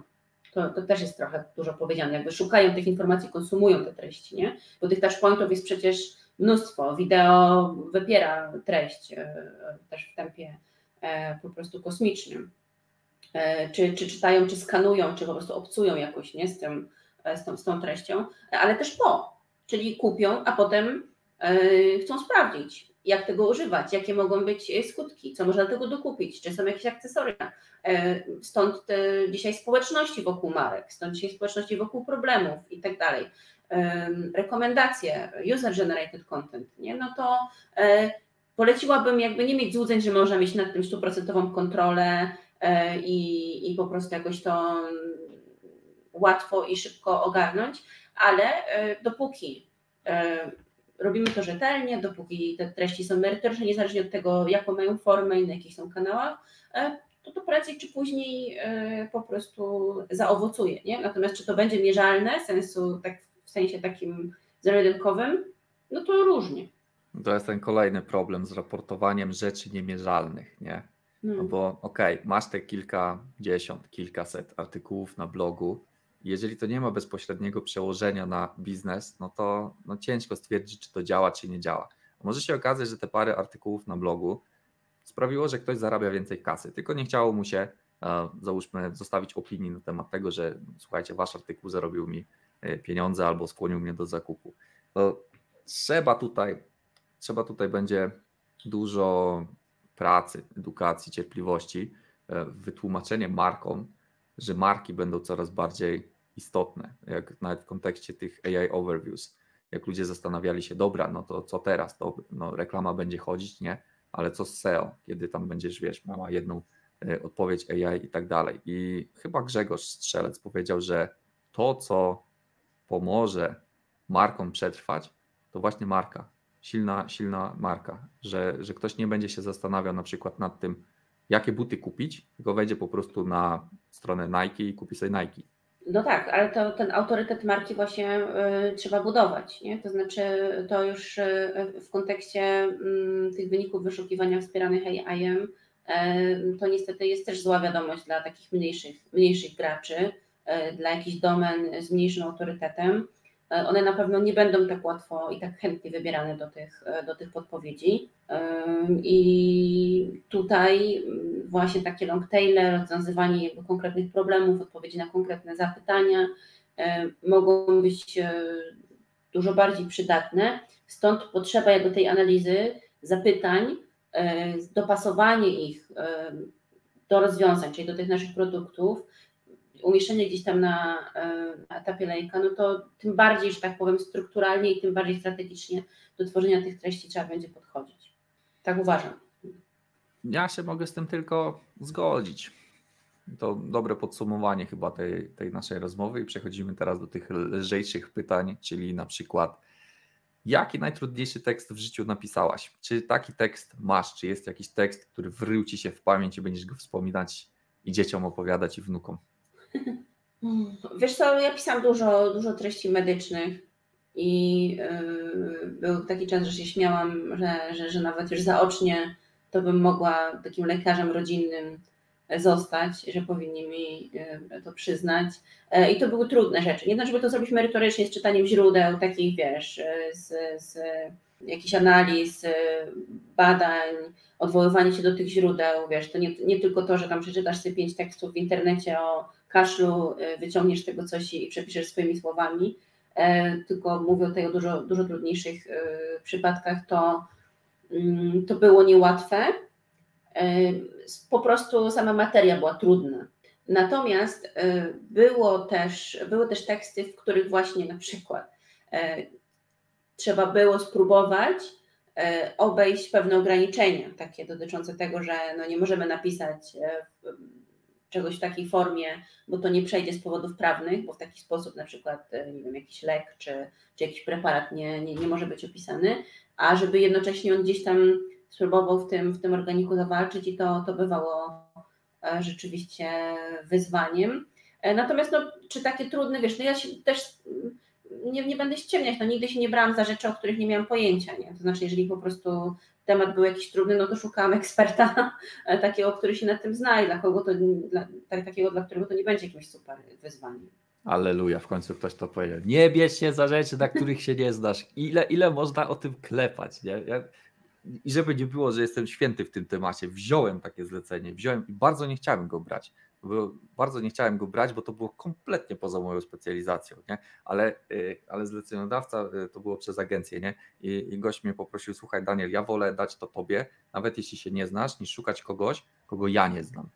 [SPEAKER 1] To, to też jest trochę dużo powiedziane. Jakby szukają tych informacji, konsumują te treści, nie? Bo tych touchpointów jest przecież mnóstwo. Wideo wypiera treść też w tempie po prostu kosmicznym. Czy, czy czytają, czy skanują, czy po prostu obcują jakoś nie? Z, tym, z, tą, z tą treścią, ale też po, czyli kupią, a potem chcą sprawdzić, jak tego używać, jakie mogą być skutki, co można tego dokupić, czy są jakieś akcesoria. E, stąd te dzisiaj społeczności wokół marek, stąd dzisiaj społeczności wokół problemów i tak dalej. Rekomendacje, user-generated content, nie? no to e, poleciłabym jakby nie mieć złudzeń, że można mieć nad tym stuprocentową kontrolę e, i, i po prostu jakoś to łatwo i szybko ogarnąć, ale dopóki robimy to rzetelnie, dopóki te treści są merytoryczne, niezależnie od tego, jaką mają formę i na jakich są kanałach, e, to to prędzej czy później e, po prostu zaowocuje. Nie? Natomiast czy to będzie mierzalne, sensu, tak, w sensie takim zero-jedynkowym, no to różnie.
[SPEAKER 3] To jest ten kolejny problem z raportowaniem rzeczy niemierzalnych, nie? No, no bo okej, okay, masz te kilkadziesiąt, kilkaset artykułów na blogu, jeżeli to nie ma bezpośredniego przełożenia na biznes, no to no ciężko stwierdzić, czy to działa, czy nie działa. Może się okazać, że te parę artykułów na blogu sprawiło, że ktoś zarabia więcej kasy, tylko nie chciało mu się, e, załóżmy, zostawić opinii na temat tego, że słuchajcie, wasz artykuł zarobił mi e, pieniądze albo skłonił mnie do zakupu. To trzeba tutaj, trzeba tutaj będzie dużo pracy, edukacji, cierpliwości, e, wytłumaczenie markom, że marki będą coraz bardziej istotne, jak nawet w kontekście tych AI overviews. Jak ludzie zastanawiali się, dobra, no to co teraz? To no, reklama będzie chodzić, nie? Ale co z SEO, kiedy tam będziesz, wiesz, mała jedną e, odpowiedź AI i tak dalej. I chyba Grzegorz Strzelec powiedział, że to, co pomoże markom przetrwać, to właśnie marka. Silna, silna marka, że, że ktoś nie będzie się zastanawiał na przykład nad tym, jakie buty kupić, tylko wejdzie po prostu na stronę Nike i kupi sobie Nike.
[SPEAKER 1] No tak, ale to ten autorytet marki właśnie y, trzeba budować. Nie? To znaczy, to już y, w kontekście y, tych wyników wyszukiwania wspieranych AI-em, y, to niestety jest też zła wiadomość dla takich mniejszych, mniejszych graczy, y, dla jakichś domen z mniejszym autorytetem. E, one na pewno nie będą tak łatwo i tak chętnie wybierane do tych, e, do tych podpowiedzi. I tutaj właśnie takie long taile, rozwiązywanie konkretnych problemów, odpowiedzi na konkretne zapytania e, mogą być dużo bardziej przydatne. Stąd potrzeba jakby tej analizy zapytań, dopasowanie ich do rozwiązań, czyli do tych naszych produktów, umieszczenie gdzieś tam na, e, na etapie lejka, no to tym bardziej, że tak powiem, strukturalnie i tym bardziej strategicznie do tworzenia tych treści trzeba będzie podchodzić. Tak uważam.
[SPEAKER 3] Ja się mogę z tym tylko zgodzić. To dobre podsumowanie chyba tej, tej naszej rozmowy i przechodzimy teraz do tych lżejszych pytań, czyli na przykład jaki najtrudniejszy tekst w życiu napisałaś? Czy taki tekst masz? Czy jest jakiś tekst, który wrył ci się w pamięć i będziesz go wspominać i dzieciom opowiadać i wnukom? (laughs)
[SPEAKER 1] Wiesz co, ja pisałam dużo, dużo treści medycznych i yy, był taki czas, że się śmiałam, że, że, że nawet już zaocznie to bym mogła takim lekarzem rodzinnym zostać, że powinni mi yy, to przyznać. Yy, I to były trudne rzeczy. Nie to, żeby to zrobić merytorycznie z czytaniem źródeł, takich wiesz, z, z jakichś analiz, badań, odwoływanie się do tych źródeł, wiesz, to nie, nie tylko to, że tam przeczytasz sobie pięć tekstów w internecie o kaszlu, y, wyciągniesz tego coś i przepiszesz swoimi słowami, e, tylko mówię tutaj o dużo, dużo trudniejszych y, przypadkach, to, mm, to było niełatwe. E, po prostu sama materia była trudna. Natomiast było też, były też teksty, w których właśnie na przykład e, trzeba było spróbować obejść pewne ograniczenia, takie dotyczące tego, że no nie możemy napisać czegoś w takiej formie, bo to nie przejdzie z powodów prawnych, bo w taki sposób na przykład, e, nie wiem, jakiś lek czy, czy jakiś preparat nie, nie, nie może być opisany, a żeby jednocześnie on gdzieś tam spróbował w tym, w tym organiku zawalczyć i to, to bywało e, rzeczywiście wyzwaniem. E, natomiast no, czy takie trudne, wiesz, no ja się też nie, nie będę ściemniać, no nigdy się nie brałam za rzeczy, o których nie miałam pojęcia, nie? To znaczy, jeżeli po prostu temat był jakiś trudny, no to szukałam eksperta takiego, który się na tym zna i dla kogo to, dla, tak, takiego, dla którego to nie będzie jakimś super wyzwaniem.
[SPEAKER 3] Aleluja, w końcu ktoś to powiedział. Nie bierz się za rzeczy, na których się nie znasz. Ile, ile można o tym klepać, nie? Ja, I żeby nie było, że jestem święty w tym temacie, wziąłem takie zlecenie, wziąłem i bardzo nie chciałem go brać. Bardzo nie chciałem go brać, bo to było kompletnie poza moją specjalizacją, nie? Ale, y, ale zleceniodawca y, to było przez agencję, nie? I, I gość mnie poprosił, słuchaj Daniel, ja wolę dać to tobie, nawet jeśli się nie znasz, niż szukać kogoś, kogo ja nie znam.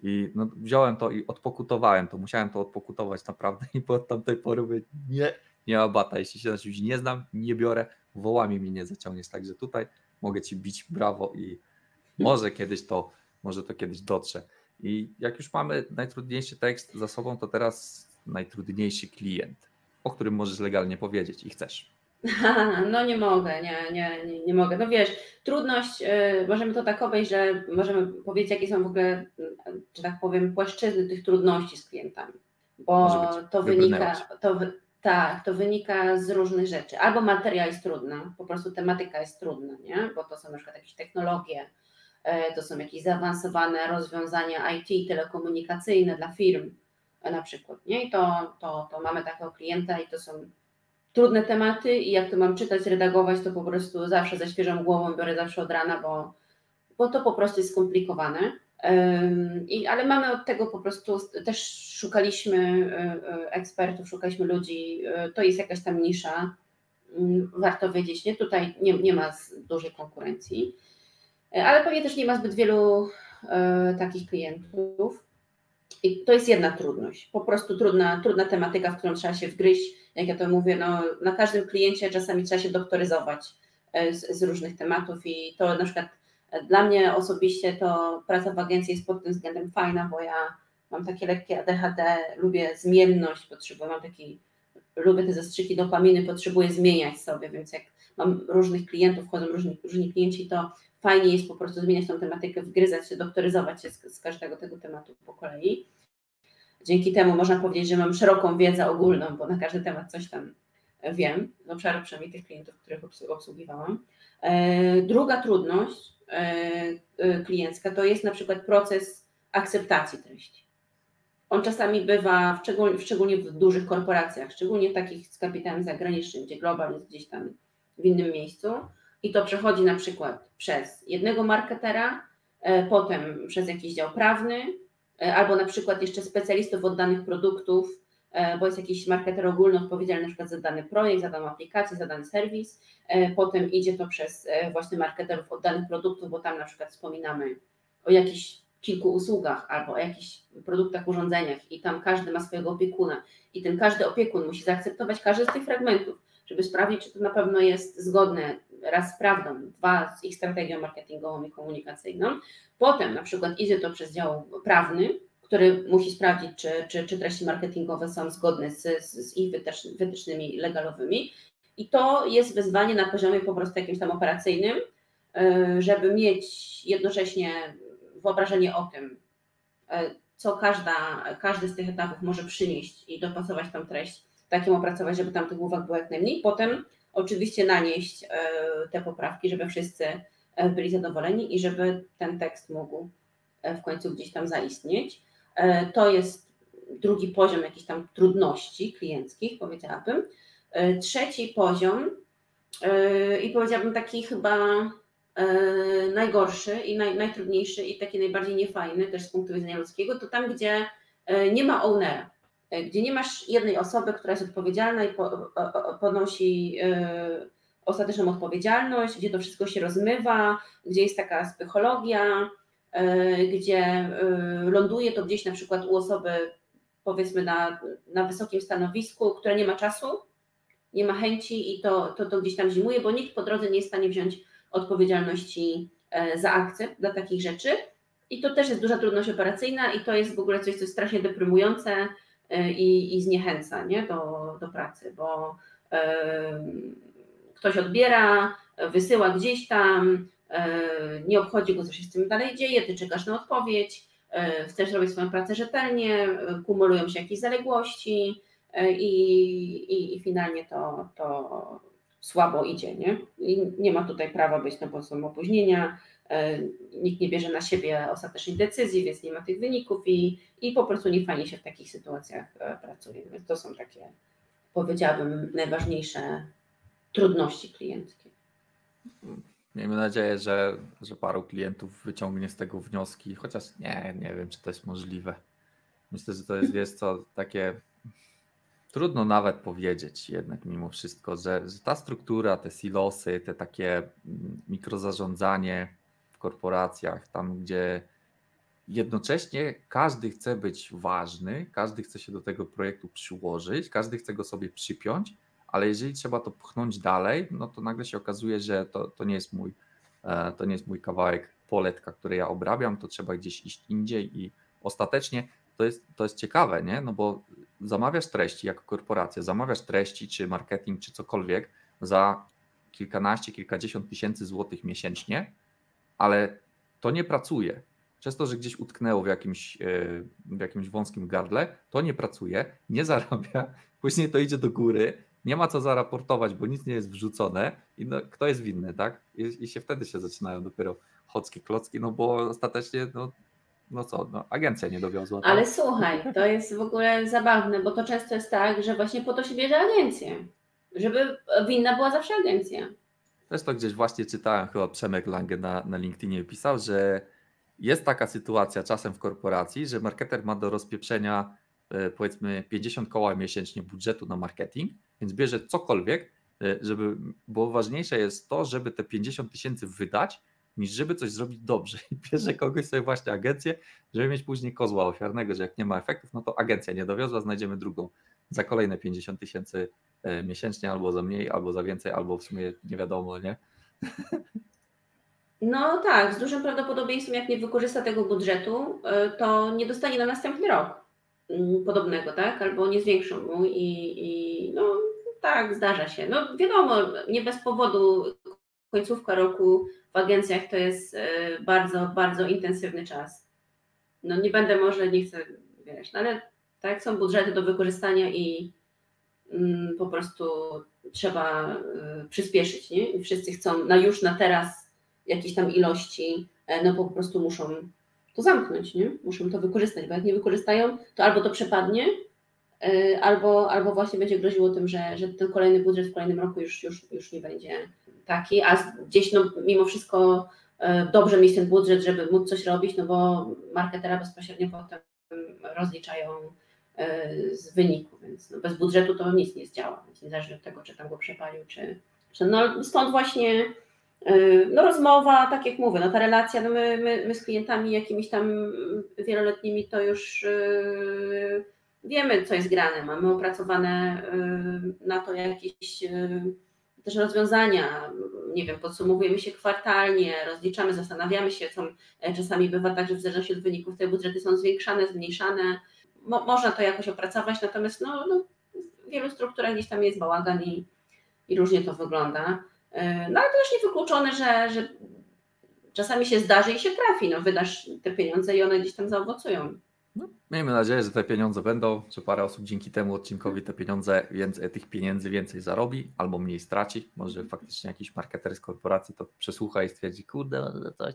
[SPEAKER 3] I no, wziąłem to i odpokutowałem to, musiałem to odpokutować naprawdę (laughs) i od tamtej pory mówię, nie, nie ma bata, jeśli się na czymś nie znam, nie biorę, wołami mi nie zaciągniesz, także tutaj mogę Ci bić brawo i może kiedyś to, może to kiedyś dotrze. I jak już mamy najtrudniejszy tekst za sobą, to teraz najtrudniejszy klient, o którym możesz legalnie powiedzieć i chcesz. (laughs)
[SPEAKER 1] No nie mogę, nie, nie, nie, nie mogę. No wiesz, trudność, yy, możemy to tak obejść, że możemy powiedzieć, jakie są w ogóle, że tak powiem, płaszczyzny tych trudności z klientami. Bo to wynika, to, tak, to wynika z różnych rzeczy. Albo materia jest trudna, po prostu tematyka jest trudna, nie? Bo to są na przykład jakieś technologie, to są jakieś zaawansowane rozwiązania IT, telekomunikacyjne dla firm na przykład, nie? I to, to, to mamy takiego klienta i to są trudne tematy i jak to mam czytać, redagować, to po prostu zawsze ze świeżą głową biorę zawsze od rana, bo, bo to po prostu jest skomplikowane. I, ale mamy od tego po prostu, też szukaliśmy e, e, ekspertów, szukaliśmy ludzi, e, to jest jakaś tam nisza, warto wiedzieć, nie? Tutaj nie, nie ma dużej konkurencji, ale pewnie też nie ma zbyt wielu takich klientów. I to jest jedna trudność, po prostu trudna, trudna tematyka, w którą trzeba się wgryźć. Jak ja to mówię, no, na każdym kliencie czasami trzeba się doktoryzować e, z, z różnych tematów i to na przykład e, dla mnie osobiście to praca w agencji jest pod tym względem fajna, bo ja mam takie lekkie ADHD, lubię zmienność, potrzebuję, mam taki, lubię te zastrzyki dopaminy, potrzebuję zmieniać sobie, więc jak mam różnych klientów, wchodzą różni, różni klienci, to fajnie jest po prostu zmieniać tą tematykę, wgryzać się, doktoryzować się z, z każdego tego tematu po kolei. Dzięki temu można powiedzieć, że mam szeroką wiedzę ogólną, bo na każdy temat coś tam wiem, z obszaru przynajmniej tych klientów, których obsługiwałam. E, druga trudność e, e, kliencka to jest na przykład proces akceptacji treści. On czasami bywa, szczególnie w dużych korporacjach, szczególnie takich z kapitałem zagranicznym, gdzie global jest gdzieś tam w innym miejscu, i to przechodzi na przykład przez jednego marketera, e, potem przez jakiś dział prawny, e, albo na przykład jeszcze specjalistów od danych produktów, e, bo jest jakiś marketer ogólny odpowiedzialny na przykład za dany projekt, za daną aplikację, za dany serwis, potem idzie to przez właśnie marketerów od danych produktów, bo tam na przykład wspominamy o jakichś kilku usługach albo o jakichś produktach, urządzeniach i tam każdy ma swojego opiekuna i ten każdy opiekun musi zaakceptować każdy z tych fragmentów, żeby sprawdzić, czy to na pewno jest zgodne raz z prawdą, dwa z ich strategią marketingową i komunikacyjną. Potem na przykład idzie to przez dział prawny, który musi sprawdzić, czy, czy, czy treści marketingowe są zgodne z, z, z ich wytycznymi legalowymi. I to jest wyzwanie na poziomie po prostu jakimś tam operacyjnym, e, żeby mieć jednocześnie wyobrażenie o tym, e, co każda, każdy z tych etapów może przynieść i dopasować tam treść, takim opracować, żeby tam tych uwag było jak najmniej. Potem oczywiście nanieść e, te poprawki, żeby wszyscy e, byli zadowoleni i żeby ten tekst mógł e, w końcu gdzieś tam zaistnieć. To jest drugi poziom jakichś tam trudności klienckich, powiedziałabym. Trzeci poziom i powiedziałabym taki chyba najgorszy i naj, najtrudniejszy i taki najbardziej niefajny też z punktu widzenia ludzkiego, to tam, gdzie nie ma ownera gdzie nie masz jednej osoby, która jest odpowiedzialna i ponosi e, ostateczną odpowiedzialność, gdzie to wszystko się rozmywa, gdzie jest taka psychologia, e, gdzie ląduje to gdzieś na przykład u osoby powiedzmy na, na wysokim stanowisku, która nie ma czasu, nie ma chęci i to, to, to gdzieś tam zimuje, bo nikt po drodze nie jest w stanie wziąć odpowiedzialności za akcept dla takich rzeczy. I to też jest duża trudność operacyjna i to jest w ogóle coś, co jest strasznie deprymujące, i, i zniechęca nie? Do, do pracy, bo ktoś odbiera, wysyła gdzieś tam, nie obchodzi go, co się z tym dalej dzieje, ty czekasz na odpowiedź, chcesz robić swoją pracę rzetelnie, kumulują się jakieś zaległości i, i, finalnie to, to, słabo idzie, nie? I nie ma tutaj prawa być, bo są opóźnienia, e, nikt nie bierze na siebie ostatecznej decyzji, więc nie ma tych wyników i, i po prostu nie fajnie się w takich sytuacjach e, pracuje. Więc to są takie, powiedziałabym, najważniejsze trudności klienckie.
[SPEAKER 3] Miejmy nadzieję, że, że paru klientów wyciągnie z tego wnioski, chociaż nie, nie wiem, czy to jest możliwe. Myślę, że to jest, wiesz takie trudno nawet powiedzieć jednak mimo wszystko, że, że ta struktura, te silosy, te takie mm, mikrozarządzanie w korporacjach, tam gdzie jednocześnie każdy chce być ważny, każdy chce się do tego projektu przyłożyć, każdy chce go sobie przypiąć, ale jeżeli trzeba to pchnąć dalej, no to nagle się okazuje, że to, to nie jest mój e, to nie jest mój kawałek poletka, który ja obrabiam, to trzeba gdzieś iść indziej i ostatecznie to jest, to jest ciekawe, nie? No bo zamawiasz treści jako korporacja, zamawiasz treści, czy marketing, czy cokolwiek za kilkanaście, kilkadziesiąt tysięcy złotych miesięcznie, ale to nie pracuje. Przez to, że gdzieś utknęło w jakimś, e, w jakimś wąskim gardle, to nie pracuje, nie zarabia, (laughs) później to idzie do góry, nie ma co zaraportować, bo nic nie jest wrzucone i no, kto jest winny, tak? I, I, się wtedy się zaczynają dopiero chodzkie klocki, no bo ostatecznie no, no co, no, agencja nie dowiozła.
[SPEAKER 1] Tak? Ale słuchaj, to jest w ogóle zabawne, bo to często jest tak, że właśnie po to się bierze agencję, żeby winna była zawsze agencja.
[SPEAKER 3] Też to gdzieś właśnie czytałem, chyba Przemek Lange na, na LinkedInie pisał, że jest taka sytuacja czasem w korporacji, że marketer ma do rozpieprzenia e, powiedzmy 50 koła miesięcznie budżetu na marketing, więc bierze cokolwiek, e, żeby, bo ważniejsze jest to, żeby te 50 tysięcy wydać, niż żeby coś zrobić dobrze. (laughs) I bierze kogoś sobie właśnie agencję, żeby mieć później kozła ofiarnego, że jak nie ma efektów, no to agencja nie dowiozła, znajdziemy drugą za kolejne 50 tysięcy e, miesięcznie, albo za mniej, albo za więcej, albo w sumie nie wiadomo, nie? (laughs)
[SPEAKER 1] No tak, z dużym prawdopodobieństwem, jak nie wykorzysta tego budżetu, e, to nie dostanie na następny rok mm, podobnego, tak? Albo nie zwiększą mu i, i no tak, zdarza się. No wiadomo, nie bez powodu końcówka roku w agencjach to jest e, bardzo, bardzo intensywny czas. No nie będę może, nie chcę, wiesz, no ale tak, są budżety do wykorzystania i mm, po prostu trzeba y, przyspieszyć, nie? I wszyscy chcą na już, na teraz jakieś tam ilości, e, no po prostu muszą to zamknąć, nie? Muszą to wykorzystać, bo jak nie wykorzystają, to albo to przepadnie, y, albo, albo właśnie będzie groziło tym, że, że ten kolejny budżet w kolejnym roku już, już, już nie będzie taki, a gdzieś no, mimo wszystko e, dobrze mieć ten budżet, żeby móc coś robić, no bo marketera bezpośrednio potem rozliczają e, z wyniku, więc no bez budżetu to nic nie zdziała, więc niezależnie od tego, czy tam go przepalił, czy, czy no stąd właśnie e, no rozmowa, tak jak mówię, no ta relacja, no my, my, my z klientami jakimiś tam wieloletnimi to już wiemy, co jest grane, mamy opracowane na to jakieś też rozwiązania, nie wiem, podsumowujemy się kwartalnie, rozliczamy, zastanawiamy się, co e, czasami bywa tak, że w zależności od wyników te budżety są zwiększane, zmniejszane. Mo, można to jakoś opracować, natomiast no, no, w wielu strukturach gdzieś tam jest bałagan i, i różnie to wygląda. E, no ale to też niewykluczone, że, że czasami się zdarzy i się trafi, no wydasz te pieniądze i one gdzieś tam zaowocują.
[SPEAKER 3] No, miejmy nadzieję, że te pieniądze będą, że parę osób dzięki temu odcinkowi te pieniądze, więcej, tych pieniędzy więcej zarobi albo mniej straci. Może faktycznie jakiś marketer z korporacji to przesłucha i stwierdzi, kurde, coś